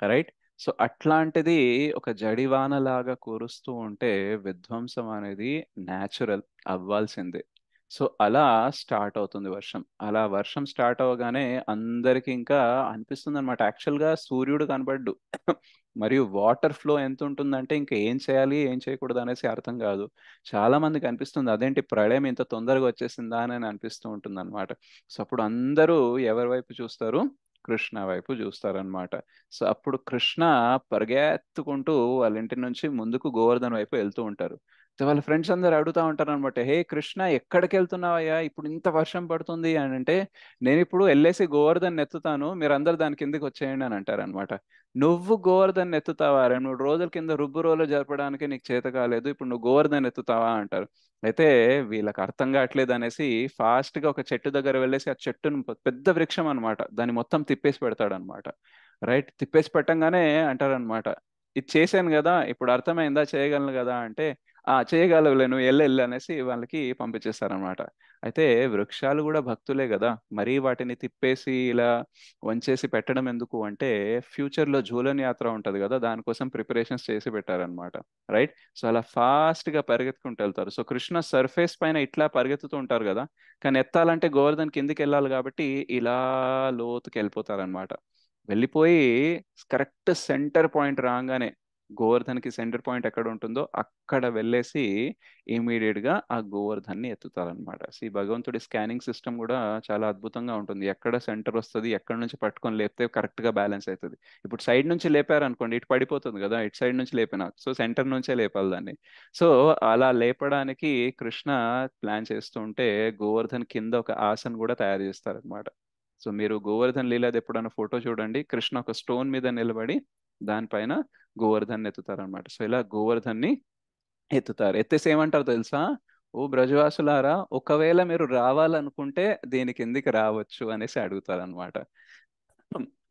రైట్? సో అట్లాంటిది ఒక జడివాన లాగా కురుస్తూ ఉంటే విధ్వంసం అనేది న్యాచురల్ అవ్వాల్సిందే. సో అలా స్టార్ట్ అవుతుంది వర్షం. అలా వర్షం స్టార్ట్ అవ్వగానే అందరికి ఇంకా అనిపిస్తుంది అనమాట యాక్చువల్గా సూర్యుడు కనబడ్డు. మరియు వాటర్ ఫ్లో ఎంత ఉంటుందంటే ఇంకా ఏం చేయాలి ఏం చేయకూడదు అనేసి అర్థం కాదు. చాలా మందికి అనిపిస్తుంది. అదేంటి ప్రళయం ఇంత తొందరగా వచ్చేసిందా అని అనిపిస్తూ ఉంటుంది అనమాట సో అప్పుడు అందరూ ఎవరి వైపు చూస్తారు? కృష్ణ వైపు చూస్తారనమాట సో అప్పుడు కృష్ణ పరిగెత్తుకుంటూ వాళ్ళ ఇంటి నుంచి ముందుకు గోవర్ధన్ వైపు వెళ్తూ ఉంటారు. వాళ్ళ ఫ్రెండ్స్ అందరు అడుగుతా ఉంటారు అనమాట హే కృష్ణ ఎక్కడికి వెళ్తున్నావయ్యా ఇప్పుడు ఇంత వర్షం పడుతుంది అని అంటే నేను ఇప్పుడు వెళ్ళేసి గోవర్ధన్ ఎత్తుతాను మీరు అందరు దాని కిందకి వచ్చేయండి అని అంటారు అనమాట నువ్వు గోవర్ధన్ ఎత్తుతావా రెండు మూడు రోజుల కింద రుబ్బు రోజులు జరపడానికి నీకు చేత కాలేదు ఇప్పుడు నువ్వు గోవర్ధన్ ఎత్తుతావా అంటారు. అయితే వీళ్ళకి అర్థం కావట్లేదు అనేసి ఫాస్ట్గా ఒక చెట్టు దగ్గర వెళ్ళేసి ఆ చెట్టును పెద్ద వృక్షం అనమాట దాన్ని మొత్తం తిప్పేసి పెడతాడు అనమాట రైట్? తిప్పేసి పెట్టంగానే అంటారనమాట ఇది చేశాను కదా ఇప్పుడు అర్థమైందా చేయగలను కదా? అంటే ఆ చేయగలవులే నువ్వు అనేసి వాళ్ళకి పంపించేస్తారనమాట అయితే వృక్షాలు కూడా భక్తులే కదా మరీ వాటిని తిప్పేసి ఇలా వంచేసి పెట్టడం ఎందుకు అంటే ఫ్యూచర్లో జూలన్ యాత్ర ఉంటుంది కదా దానికోసం ప్రిపరేషన్స్ చేసి పెట్టారనమాట రైట్? సో అలా ఫాస్ట్గా పరిగెత్తుకుంటూ వెళ్తారు. సో కృష్ణ సర్ఫేస్ పైన ఇట్లా పరిగెత్తుతూ ఉంటారు కదా కానీ ఎత్తాలంటే గోవర్ధన్ కిందికి వెళ్ళాలి కాబట్టి ఇలా లోతుకి వెళ్ళిపోతారనమాట వెళ్ళిపోయి కరెక్ట్ సెంటర్ పాయింట్ రాగానే గోవర్ధన్కి సెంటర్ పాయింట్ ఎక్కడ ఉంటుందో అక్కడ వెళ్ళేసి ఇమీడియట్గా ఆ గోవర్ధన్ని ఎత్తుతారనమాట సి భగవంతుడి స్కానింగ్ సిస్టమ్ కూడా చాలా అద్భుతంగా ఉంటుంది. ఎక్కడ సెంటర్ వస్తుంది ఎక్కడ నుంచి పట్టుకొని లేపితే కరెక్ట్గా బ్యాలెన్స్ అవుతుంది ఇప్పుడు సైడ్ నుంచి లేపారనుకోండి ఇటు పడిపోతుంది కదా ఇటు సైడ్ నుంచి లేపినా సో సెంటర్ నుంచే లేపాలి దాన్ని. సో అలా లేపడానికి కృష్ణ ప్లాన్ చేస్తుంటే గోవర్ధన్ కింద ఒక ఆసన్ కూడా తయారు చేస్తారనమాట సో మీరు గోవర్ధన్ లీలాది ఎప్పుడైనా ఫోటో చూడండి. కృష్ణ ఒక స్టోన్ మీద నిలబడి దానిపైన గోవర్ధన్ ఎత్తుతారనమాట సో ఇలా గోవర్ధన్ని ఎత్తుతారు. ఎత్తేసి ఏమంటారు తెలుసా? ఓ బ్రజవాసులారా ఒకవేళ మీరు రావాలనుకుంటే దీని కిందికి రావచ్చు అనేసి అడుగుతారనమాట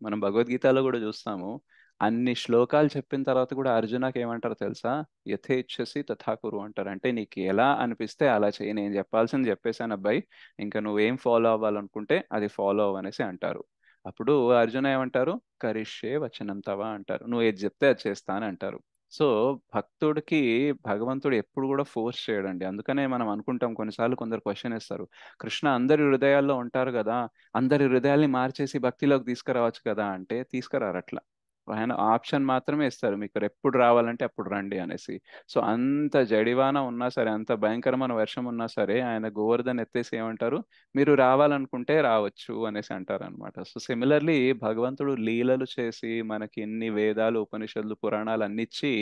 మనం భగవద్గీతలో కూడా చూస్తాము అన్ని శ్లోకాలు చెప్పిన తర్వాత కూడా అర్జునకి ఏమంటారు తెలుసా? యథేచ్ఛసి తథాకురు అంటారు. అంటే నీకు ఎలా అనిపిస్తే అలా చేయి నేను చెప్పాల్సింది చెప్పేశాను అబ్బాయి ఇంకా నువ్వేం ఫాలో అవ్వాలనుకుంటే అది ఫాలో అవ్వనేసి అంటారు. అప్పుడు అర్జున ఏమంటారు? కరిష్యే వచనం తవా అంటారు. నువ్వు ఏది చెప్తే అది చేస్తాను అంటారు. సో భక్తుడికి భగవంతుడు ఎప్పుడు కూడా ఫోర్స్ చేయడండి. అందుకనే మనం అనుకుంటాం కొన్నిసార్లు కొందరు క్వశ్చన్ ఇస్తారు కృష్ణ అందరి హృదయాల్లో ఉంటారు కదా అందరి హృదయాల్ని మార్చేసి భక్తిలోకి తీసుకురావచ్చు కదా అంటే తీసుకురారట్లా ఆయన ఆప్షన్ మాత్రమే ఇస్తారు. మీకు ఎప్పుడు రావాలంటే అప్పుడు రండి అనేసి. సో అంత జడివాన ఉన్నా సరే అంత భయంకరమైన వర్షం ఉన్నా సరే ఆయన గోవర్ధన్ ఎత్తేసి ఏమంటారు? మీరు రావాలనుకుంటే రావచ్చు అనేసి అంటారు అనమాట సో సిమిలర్లీ భగవంతుడు లీలలు చేసి మనకి ఎన్ని వేదాలు ఉపనిషత్తులు పురాణాలు అన్ని ఇచ్చి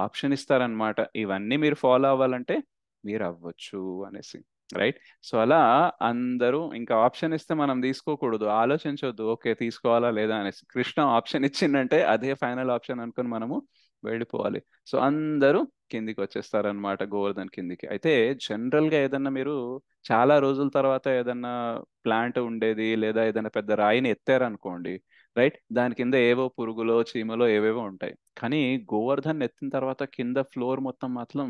ఆప్షన్ ఇస్తారనమాట ఇవన్నీ మీరు ఫాలో అవ్వాలంటే మీరు అవ్వచ్చు అనేసి. రైట్ సో అలా అందరూ ఇంకా ఆప్షన్ ఇస్తే మనం తీసుకోకూడదు. ఆలోచించవద్దు ఓకే తీసుకోవాలా లేదా అనేసి. కృష్ణ ఆప్షన్ ఇచ్చిందంటే అదే ఫైనల్ ఆప్షన్ అనుకుని మనము వెళ్ళిపోవాలి. సో అందరూ కిందికి వచ్చేస్తారనమాట గోవర్ధన్ కిందికి. అయితే జనరల్గా ఏదన్నా మీరు చాలా రోజుల తర్వాత ఏదన్నా ప్లాంట్ ఉండేది లేదా ఏదైనా పెద్ద రాయిని ఎత్తారనుకోండి రైట్? దాని కింద ఏవో పురుగులో చీమలో ఏవేవో ఉంటాయి. కానీ గోవర్ధన్ ఎత్తిన తర్వాత కింద ఫ్లోర్ మొత్తం మాత్రం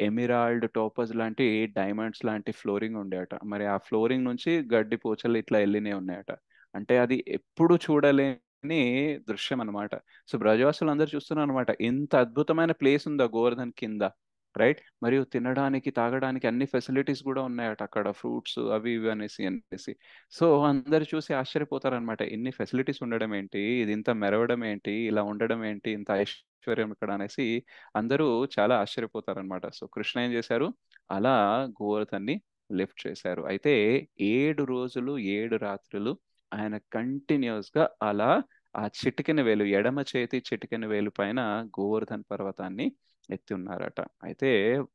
ఎమిరాల్డ్ టోపస్ లాంటి డైమండ్స్ లాంటి ఫ్లోరింగ్ ఉండేట మరి ఆ ఫ్లోరింగ్ నుంచి గడ్డి పోచలు ఇట్లా వెళ్ళినే ఉన్నాయట. అంటే అది ఎప్పుడు చూడలేని దృశ్యం అనమాట సో బ్రజవాసులు అందరు చూస్తున్నారు అనమాట ఇంత అద్భుతమైన ప్లేస్ ఉందా గోవర్ధన్ కింద? రైట్? మరియు తినడానికి తాగడానికి అన్ని ఫెసిలిటీస్ కూడా ఉన్నాయట అక్కడ. ఫ్రూట్స్ అవి ఇవి అనేసి అనేసి. సో అందరు చూసి ఆశ్చర్యపోతారనమాట ఇన్ని ఫెసిలిటీస్ ఉండడం ఏంటి? ఇది ఇంత మెరవడం ఏంటి? ఇలా ఉండడం ఏంటి? ఇంత ఐశ్వర్యం ఇక్కడ అనేసి అందరూ చాలా ఆశ్చర్యపోతారనమాట సో కృష్ణ ఏం చేశారు? అలా గోవర్ధన్ని లిఫ్ట్ చేశారు. అయితే ఏడు రోజులు ఏడు రాత్రులు ఆయన కంటిన్యూస్గా అలా ఆ చిటికెన వేలు ఎడమ చేతి చిటికెన వేలు పైన గోవర్ధన్ పర్వతాన్ని ఎత్తి ఉన్నారట అయితే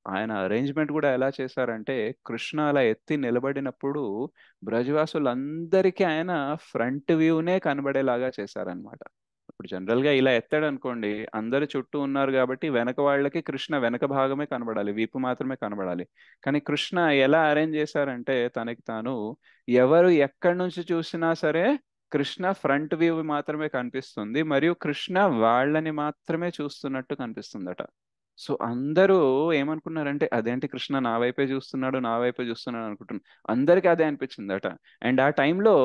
ఆయన అరేంజ్మెంట్ కూడా ఎలా చేశారంటే కృష్ణ అలా ఎత్తి నిలబడినప్పుడు బ్రజవాసులందరికీ ఆయన ఫ్రంట్ వ్యూనే కనబడేలాగా చేశారనమాట ఇప్పుడు జనరల్గా ఇలా ఎత్తాడు అనుకోండి అందరు చుట్టూ ఉన్నారు కాబట్టి వెనక వాళ్ళకి కృష్ణ వెనక భాగమే కనబడాలి వీపు మాత్రమే కనబడాలి. కానీ కృష్ణ ఎలా అరేంజ్ చేశారంటే తనకి తాను ఎవరు ఎక్కడి నుంచి చూసినా సరే కృష్ణ ఫ్రంట్ వ్యూ మాత్రమే కనిపిస్తుంది మరియు కృష్ణ వాళ్ళని మాత్రమే చూస్తున్నట్టు కనిపిస్తుందట. సో అందరూ ఏమనుకున్నారంటే అదేంటి కృష్ణ నా వైపే చూస్తున్నాడు నా వైపే చూస్తున్నాడు అనుకుంటున్నాను అందరికీ అదే అనిపించిందట. అండ్ ఆ టైంలో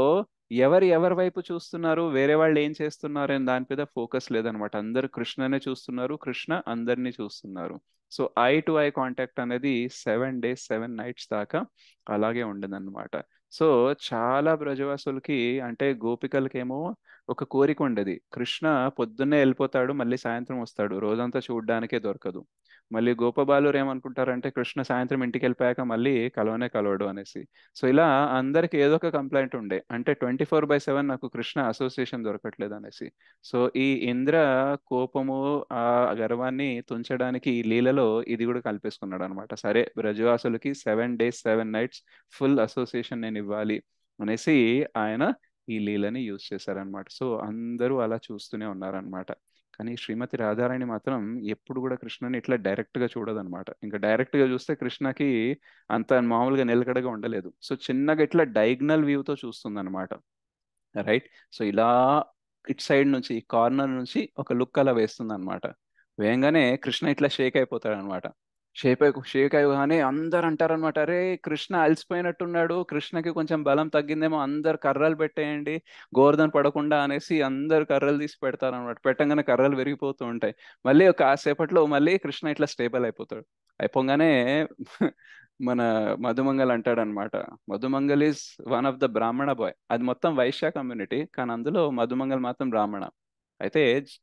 ఎవరు ఎవరి వైపు చూస్తున్నారు వేరే వాళ్ళు ఏం చేస్తున్నారు అని దాని మీద ఫోకస్ లేదనమాట. అందరు కృష్ణనే చూస్తున్నారు కృష్ణ అందరినీ చూస్తున్నారు. So eye to eye contact అనేది సెవెన్ డేస్ సెవెన్ నైట్స్ దాకా అలాగే ఉండదన్నమాట సో చాలా బ్రజవాసులకి అంటే గోపికలకేమో ఒక కోరిక ఉండేది. కృష్ణ పొద్దున్నే వెళ్ళిపోతాడు మళ్ళీ సాయంత్రం వస్తాడు. రోజంతా చూడడానికే దొరకదు. మళ్ళీ గోపబాలురు ఏమనుకుంటారంటే కృష్ణ సాయంత్రం ఇంటికి వెళ్ళిపోయాక మళ్ళీ కలవనే కలవడు అనేసి. సో ఇలా అందరికి ఏదో ఒక కంప్లైంట్ ఉండే. అంటే ట్వంటీ ఫోర్ బై సెవెన్ నాకు కృష్ణ అసోసియేషన్ దొరకట్లేదు అనేసి. సో ఈ ఇంద్ర కోపము ఆ గర్వాన్ని తుంచడానికి ఈ లీలలో ఇది కూడా కల్పేసుకున్నాడు అనమాట సరే బ్రజవాసులకి seven days seven nights full association నేను ఇవ్వాలి అనేసి ఆయన ఈ లీలని యూజ్ చేశారనమాట. సో అందరూ అలా చూస్తూనే ఉన్నారనమాట. కానీ శ్రీమతి రాధారాణి మాత్రం ఎప్పుడు కూడా కృష్ణని ఇట్లా డైరెక్ట్గా చూడదనమాట ఇంకా డైరెక్ట్గా చూస్తే కృష్ణకి అంత మామూలుగా నిలకడగా ఉండలేదు. సో చిన్నగా ఇట్లా డైగ్నల్ వ్యూతో చూస్తుంది అనమాట రైట్? సో ఇలా ఇట్ సైడ్ నుంచి కార్నర్ నుంచి ఒక లుక్ అలా వేస్తుంది అనమాట వేయంగానే కృష్ణ ఇట్లా షేక్ అయిపోతాడు అనమాట షేప్ అయి షేక్ అయ్యగానే అందరు అంటారనమాట అరే కృష్ణ అలసిపోయినట్టున్నాడు కృష్ణకి కొంచెం బలం తగ్గిందేమో అందరు కర్రలు పెట్టేయండి గోవర్ధన్ పడకుండా అనేసి అందరు కర్రలు తీసి పెడతారు అనమాట పెట్టంగానే కర్రలు విరిగిపోతూ ఉంటాయి. మళ్ళీ ఒక కాసేపట్లో మళ్ళీ కృష్ణ ఇట్లా స్టేబుల్ అయిపోతాడు. అయిపోగానే మన మధుమంగల్ అంటాడు అనమాట Madhumangal is one of the Brahmana boy. అది మొత్తం వైశ్య కమ్యూనిటీ కానీ అందులో మధుమంగల్ మాత్రం బ్రాహ్మణ. అయితే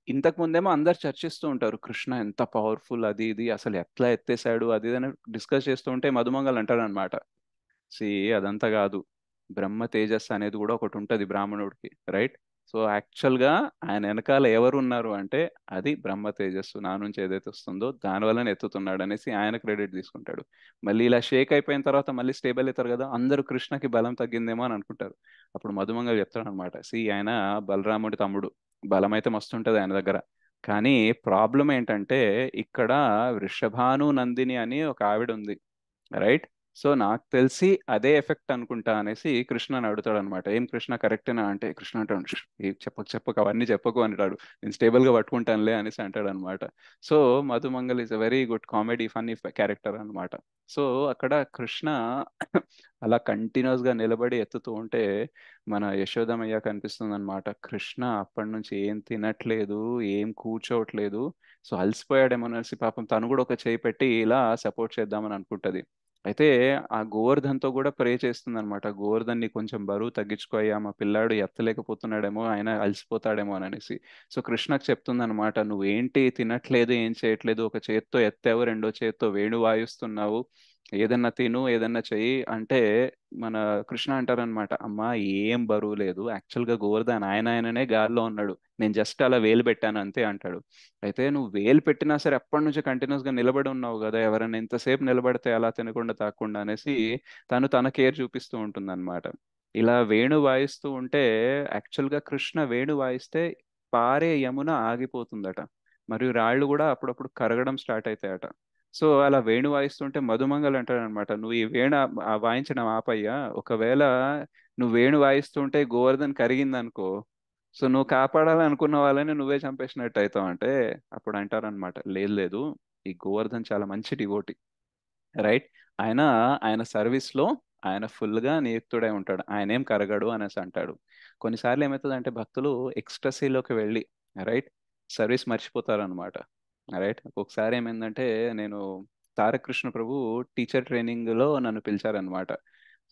ఇంతకు ముందేమో అందరు చర్చిస్తూ ఉంటారు కృష్ణ ఎంత పవర్ఫుల్ అది ఇది అసలు ఎట్లా ఎత్తేసాడు అది ఇది అని డిస్కస్ చేస్తూ ఉంటే మధుమంగలు అంటాడు అనమాట సి అదంతా కాదు బ్రహ్మ తేజస్ అనేది కూడా ఒకటి ఉంటుంది బ్రాహ్మణుడికి రైట్? సో యాక్చువల్గా ఆయన వెనకాల ఎవరు ఉన్నారు అంటే అది బ్రహ్మ తేజస్సు నా నుంచి ఏదైతే వస్తుందో దానివల్లనే ఎత్తుతున్నాడు అనేసి ఆయన క్రెడిట్ తీసుకుంటాడు. మళ్ళీ ఇలా షేక్ అయిపోయిన తర్వాత మళ్ళీ స్టేబుల్ అవుతారు కదా అందరూ కృష్ణకి బలం తగ్గిందేమో అని అనుకుంటారు. అప్పుడు మధుమంగా చెప్తాడు అనమాట సి ఆయన బలరాముడి తమ్ముడు బలం అయితే మస్తుంటుంది ఆయన దగ్గర. కానీ ప్రాబ్లం ఏంటంటే ఇక్కడ వృషభాను నందిని అని ఒక ఆవిడ ఉంది రైట్? సో నాకు తెలిసి అదే ఎఫెక్ట్ అనుకుంటా అనేసి కృష్ణని అడుగుతాడు అనమాట ఏం కృష్ణ కరెక్టేనా? అంటే కృష్ణ అంటాడు "ఏ చెప్పకు చెప్పకు అవన్నీ చెప్పకు అంటాడు. నేను స్టేబుల్గా పట్టుకుంటానులే అనేసి అంటాడు అనమాట so Madhumangal is a very good comedy funny character అనమాట. సో అక్కడ కృష్ణ అలా కంటిన్యూస్గా నిలబడి ఎత్తుతూ ఉంటే మన యశోదమయ్య కనిపిస్తుంది అనమాట కృష్ణ అప్పటి నుంచి ఏం తినట్లేదు ఏం కూర్చోవట్లేదు సో అలసిపోయాడేమో అనేసి పాపం తను కూడా ఒక చేయి పెట్టి ఇలా సపోర్ట్ చేద్దామని అనుకుంటది. అయితే ఆ గోవర్ధన్తో కూడా ప్రే చేస్తుంది అనమాట గోవర్ధన్ని కొంచెం బరువు తగ్గించుకోయ్యా మా పిల్లాడు ఎత్తలేకపోతున్నాడేమో ఆయన అలసిపోతాడేమో అని అనేసి. సో కృష్ణకు చెప్తుంది అనమాట నువ్వేంటి తినట్లేదు ఏం చేయట్లేదు ఒక చేత్తో ఎత్తావు రెండో చేత్తో వేణు వాయిస్తున్నావు ఏదన్నా తిను ఏదన్నా చెయ్యి అంటే మన కృష్ణ అంటారనమాట అమ్మ ఏం బరువు లేదు. యాక్చువల్గా గోవర్ధన్ ఆయన ఆయననే గాల్లో ఉన్నాడు. నేను జస్ట్ అలా వేలు పెట్టాను అంతే అంటాడు. అయితే నువ్వు వేలు పెట్టినా సరే అప్పటి నుంచి కంటిన్యూస్గా నిలబడి ఉన్నావు కదా ఎవరైనా ఎంతసేపు నిలబడితే అలా తినకుండా తాకుండా అనేసి తను తన కేర్ చూపిస్తూ ఉంటుంది అనమాట ఇలా వేణు వాయిస్తూ ఉంటే యాక్చువల్గా కృష్ణ వేణు వాయిస్తే పారే యమున ఆగిపోతుందట. మరియు రాళ్ళు కూడా అప్పుడప్పుడు కరగడం స్టార్ట్ అవుతాయట సో అలా వేణు వాయిస్తుంటే మధుమంగల్ అంటాడు అనమాట నువ్వు ఈ వేణ వాయించడం ఆపయ్యా ఒకవేళ నువ్వు వేణు వాయిస్తుంటే గోవర్ధన్ కరిగిందనుకో సో నువ్వు కాపాడాలనుకున్న వాళ్ళని నువ్వే చంపేసినట్టు అవుతావు అంటే అప్పుడు అంటారనమాట లేదు లేదు ఈ గోవర్ధన్ చాలా మంచి డివోటి రైట్? ఆయన ఆయన సర్వీస్లో ఆయన ఫుల్గా నియుక్తుడై ఉంటాడు ఆయన ఏం కరగడు అనేసి అంటాడు. కొన్నిసార్లు ఏమవుతుందంటే భక్తులు ఎక్స్ట్రసీలోకి వెళ్ళి రైట్? సర్వీస్ మర్చిపోతారు అనమాట రైట్. ఒకసారి ఏమైందంటే నేను తారకృష్ణ ప్రభు టీచర్ ట్రైనింగ్లో నన్ను పిలిచారనమాట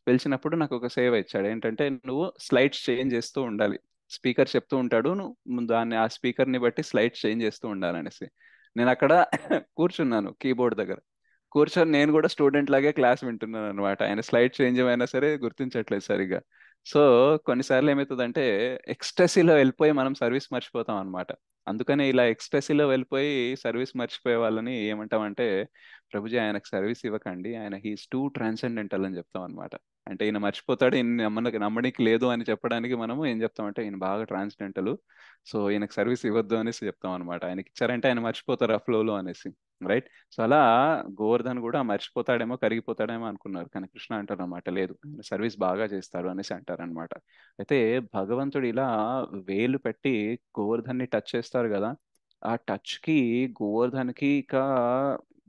పిలిచినప్పుడు నాకు ఒక సేవ ఇచ్చాడు. ఏంటంటే నువ్వు స్లైడ్స్ చేంజ్ చేస్తూ ఉండాలి. స్పీకర్ చెప్తూ ఉంటాడు. నువ్వు దాన్ని ఆ స్పీకర్ని బట్టి స్లైడ్స్ చేంజ్ చేస్తూ ఉండాలనేసి. నేను అక్కడ కూర్చున్నాను కీబోర్డ్ దగ్గర. కూర్చొని నేను కూడా స్టూడెంట్ లాగే క్లాస్ వింటున్నాను అనమాట ఆయన స్లైడ్ చేంజ్ అయినా సరే గుర్తించట్లేదు సరిగా సో కొన్నిసార్లు ఏమవుతుందంటే ఎక్స్ట్రెసీలో వెళ్ళిపోయి మనం సర్వీస్ మర్చిపోతాం అనమాట అందుకని ఇలా ఎక్స్ప్రెసీలో వెళ్ళిపోయి సర్వీస్ మర్చిపోయే వాళ్ళని ఏమంటామంటే ప్రభుజీ ఆయనకు సర్వీస్ ఇవ్వకండి. ఆయన హీస్ టూ ట్రాన్సెండెంటల్ అని చెప్తాం అనమాట అంటే ఈయన మర్చిపోతాడు ఈయన నమ్మడానికి నమ్మడానికి లేదు అని చెప్పడానికి మనము ఏం చెప్తామంటే ఈయన బాగా ట్రాన్సెండెంటల్ సో ఈయనకు సర్వీస్ ఇవ్వద్దు అనేసి చెప్తాం అనమాట ఆయనకి ఇచ్చారంటే ఆయన మర్చిపోతారు ఆ ఫ్లోలో అనేసి. రైట్? సో అలా గోవర్ధన్ కూడా మర్చిపోతాడేమో కరిగిపోతాడేమో అనుకున్నారు. కానీ కృష్ణ అంటారు అనమాట లేదు ఆయన సర్వీస్ బాగా చేస్తాడు అనేసి అంటారనమాట అయితే భగవంతుడు ఇలా వేలు పెట్టి గోవర్ధన్ని టచ్ చేస్తారు కదా ఆ టచ్కి గోవర్ధన్కి ఇక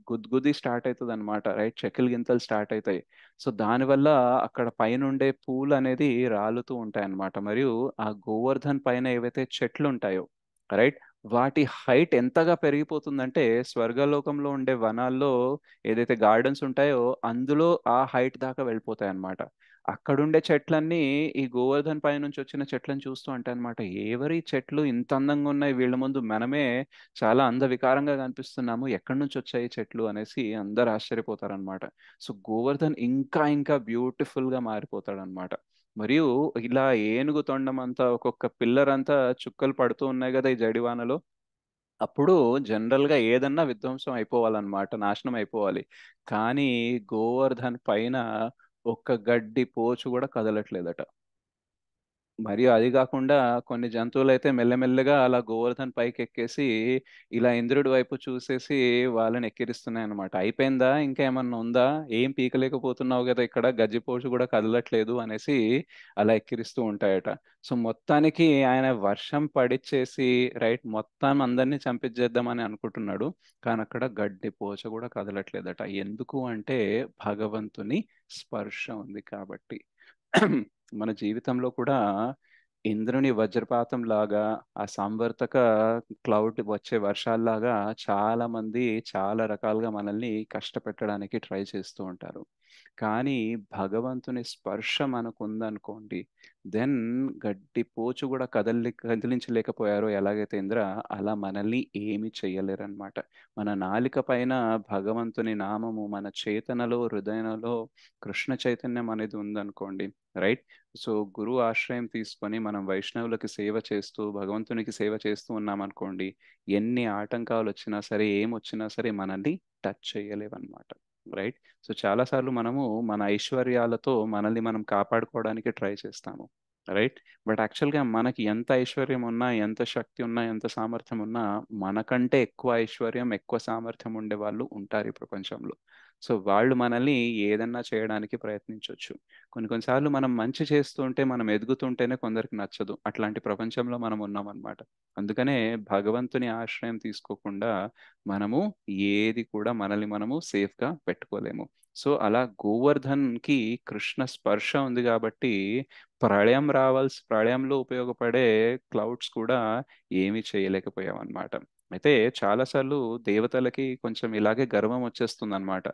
గుద్గుది స్టార్ట్ అవుతుంది అనమాట రైట్? చెకిల్ గింతలు స్టార్ట్ అవుతాయి సో దానివల్ల అక్కడ పైన ఉండే పూలు అనేది రాలుతూ ఉంటాయి అనమాట మరియు ఆ గోవర్ధన్ పైన ఏవైతే చెట్లు ఉంటాయో రైట్? వాటి హైట్ ఎంతగా పెరిగిపోతుందంటే స్వర్గలోకంలో ఉండే వనాల్లో ఏదైతే గార్డెన్స్ ఉంటాయో అందులో ఆ హైట్ దాకా వెళ్ళిపోతాయి అనమాట అక్కడుండే చెట్లన్నీ ఈ గోవర్ధన్ పై నుంచి వచ్చిన చెట్లను చూస్తూ అంటే అనమాట ఎవరి చెట్లు ఇంత అందంగా ఉన్నాయి? వీళ్ళ ముందు మనమే చాలా అందవికారంగా కనిపిస్తున్నాము. ఎక్కడి నుంచి వచ్చాయి చెట్లు? అనేసి అందరు ఆశ్చర్యపోతారనమాట సో గోవర్ధన్ ఇంకా ఇంకా బ్యూటిఫుల్గా మారిపోతాడనమాట మరియు ఇలా ఏనుగు తొండం అంతా ఒక్కొక్క పిల్లర్ అంతా చుక్కలు పడుతూ ఉన్నాయి కదా ఈ జడివానలో అప్పుడు జనరల్గా ఏదన్నా విధ్వంసం అయిపోవాలన్నమాట నాశనం అయిపోవాలి. కానీ గోవర్ధన్ పైన ఒక్క గడ్డి పోచు కూడా కదలట్లేదట. మరియు అది కాకుండా కొన్ని జంతువులు అయితే మెల్లమెల్లగా అలా గోవర్ధన్ పైకి ఎక్కేసి ఇలా ఇంద్రుడి వైపు చూసేసి వాళ్ళని ఎక్కిరిస్తున్నాయి అనమాట అయిపోయిందా? ఇంకా ఏమన్నా ఉందా? ఏం పీకలేకపోతున్నావు కదా ఇక్కడ? గజ్జిపోషు కూడా కదలట్లేదు అనేసి అలా ఎక్కిరిస్తూ ఉంటాయట. సో మొత్తానికి ఆయన వర్షం పడిచ్చేసి రైట్ మొత్తం అందరినీ చంపించేద్దామని అనుకుంటున్నాడు. కానీ అక్కడ గడ్డి పోచ కూడా కదలట్లేదట. ఎందుకు అంటే భగవంతుని స్పర్శ ఉంది కాబట్టి. మన జీవితంలో కూడా ఇంద్రుని వజ్రపాతం లాగా ఆ సంవర్తక క్లౌడ్ వచ్చే వర్షాల్లాగా చాలా మంది చాలా రకాలుగా మనల్ని కష్టపెట్టడానికి ట్రై చేస్తూ ఉంటారు. కానీ భగవంతుని స్పర్శ మనకు ఉందనుకోండి దెన్ గడ్డి పోచు కూడా కదలి కదిలించలేకపోయారో ఎలాగైతే ఇంద్ర అలా మనల్ని ఏమి చేయలేరన్నమాట మన నాలిక పైన భగవంతుని నామము మన చేతనలో హృదయంలో కృష్ణ చైతన్యం అనేది ఉందనుకోండి రైట్? సో గురువు ఆశ్రయం తీసుకొని మనం వైష్ణవులకి సేవ చేస్తూ భగవంతునికి సేవ చేస్తూ ఉన్నామనుకోండి ఎన్ని ఆటంకాలు వచ్చినా సరే ఏం వచ్చినా సరే మనల్ని టచ్ చేయలేవన్నమాట రైట్? సో చాలాసార్లు మనము మన ఐశ్వర్యాలతో మనల్ని మనం కాపాడుకోవడానికి ట్రై చేస్తాము రైట్? బట్ యాక్చువల్గా మనకి ఎంత ఐశ్వర్యం ఉన్నా ఎంత శక్తి ఉన్నా ఎంత సామర్థ్యం ఉన్నా మనకంటే ఎక్కువ ఐశ్వర్యం ఎక్కువ సామర్థ్యం ఉండే వాళ్ళు ఉంటారు ఈ ప్రపంచంలో. సో వాళ్ళు మనల్ని ఏదన్నా చేయడానికి ప్రయత్నించవచ్చు కొన్ని కొన్నిసార్లు మనం మంచి చేస్తుంటే మనం ఎదుగుతుంటేనే కొందరికి నచ్చదు. అట్లాంటి ప్రపంచంలో మనం ఉన్నామన్నమాట. అందుకనే భగవంతుని ఆశ్రయం తీసుకోకుండా మనము ఏది కూడా మనల్ని మనము సేఫ్గా పెట్టుకోలేము. సో అలా గోవర్ధన్కి కృష్ణ స్పర్శ ఉంది కాబట్టి ప్రళయం రావాల్సి ప్రళయంలో ఉపయోగపడే క్లౌడ్స్ కూడా ఏమీ చేయలేకపోయామన్నమాట. అయితే చాలాసార్లు దేవతలకి కొంచెం ఇలాగే గర్వం వచ్చేస్తుంది అనమాట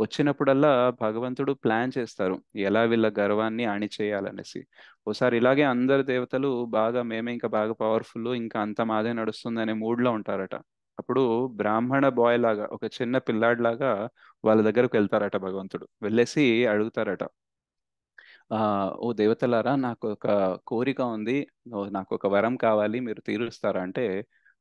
వచ్చినప్పుడల్లా భగవంతుడు ప్లాన్ చేస్తారు. ఎలా వీళ్ళ గర్వాన్ని అణిచేయాలనేసి ఓసారి ఇలాగే అందరు దేవతలు బాగా మేమే ఇంకా బాగా పవర్ఫుల్ ఇంకా అంత మాదే నడుస్తుంది అనే మూడ్లో ఉంటారట. అప్పుడు బ్రాహ్మణ బాయ్ లాగా ఒక చిన్న పిల్లాడిలాగా వాళ్ళ దగ్గరకు వెళ్తారట భగవంతుడు. వెళ్ళేసి అడుగుతారట. ఓ దేవతలారా నాకు ఒక కోరిక ఉంది. నాకు ఒక వరం కావాలి మీరు తీరుస్తారా? అంటే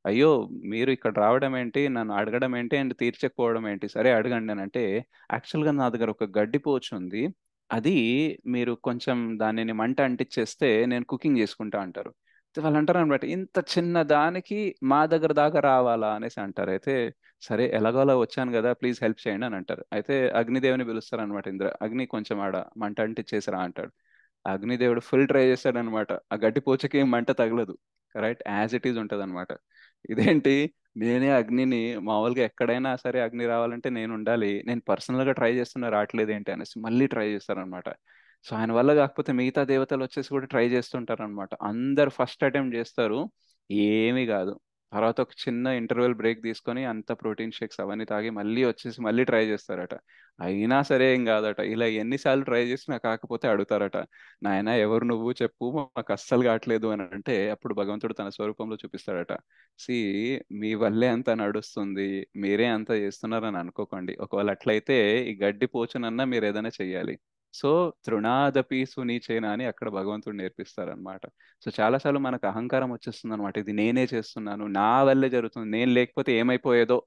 అయ్యో! మీరు ఇక్కడ రావడం ఏంటి? నన్ను అడగడం ఏంటి? అండ్ తీర్చకపోవడం ఏంటి? సరే అడగండి అని అంటే యాక్చువల్గా నా దగ్గర ఒక గడ్డిపోచు ఉంది. అది మీరు కొంచెం దానిని మంట అంటించేస్తే నేను కుకింగ్ చేసుకుంటా అంటారు. వాళ్ళు అంటారు అనమాట ఇంత చిన్న దానికి మా దగ్గర దాకా రావాలా? అనేసి అంటారు. అయితే సరే ఎలాగోలా వచ్చాను కదా ప్లీజ్ హెల్ప్ చేయండి అని అంటారు. అయితే అగ్నిదేవుని పిలుస్తారు అనమాట ఇంద్ర అగ్ని కొంచెం ఆడ మంట అంటించేసిరా అంటాడు. అగ్నిదేవుడు ఫుల్ ట్రై చేస్తాడు అనమాట ఆ గడ్డి పోచకి మంట తగలదు. రైట్? యాజ్ ఇట్ ఈజ్ ఉంటుంది అనమాట ఇదేంటి? నేనే అగ్నిని మామూలుగా ఎక్కడైనా సరే అగ్ని రావాలంటే నేను ఉండాలి. నేను పర్సనల్గా ట్రై చేస్తున్నా రావట్లేదు ఏంటి అనేసి మళ్ళీ ట్రై చేస్తారనమాట సో ఆయన వల్ల కాకపోతే మిగతా దేవతలు వచ్చేసి కూడా ట్రై చేస్తుంటారు అనమాట అందరు ఫస్ట్ అటెంప్ట్ చేస్తారు. ఏమీ కాదు. తర్వాత ఒక చిన్న ఇంటర్వెల్ బ్రేక్ తీసుకొని అంత ప్రోటీన్ షేక్స్ అవన్నీ తాగి మళ్ళీ వచ్చేసి మళ్ళీ ట్రై చేస్తారట. అయినా సరే ఏం కాదట. ఇలా ఎన్నిసార్లు ట్రై చేసినా కాకపోతే అడుగుతారట. నాయన ఎవరు నువ్వు? చెప్పు. మాకు అస్సలు కావట్లేదు అని అంటే అప్పుడు భగవంతుడు తన స్వరూపంలో చూపిస్తాడట. సి మీ వల్లే అంత నడుస్తుంది. మీరే అంత చేస్తున్నారని అనుకోకండి. ఒకవేళ అట్లయితే ఈ గడ్డి పోచునన్నా మీరు ఏదైనా చెయ్యాలి. సో తృణాదపి సునీచేన అని అక్కడ భగవంతుడు నేర్పిస్తారనమాట సో చాలాసార్లు మనకు అహంకారం వచ్చేస్తుంది అనమాట ఇది నేనే చేస్తున్నాను నా వల్లే జరుగుతుంది నేను లేకపోతే ఏమైపోయేదో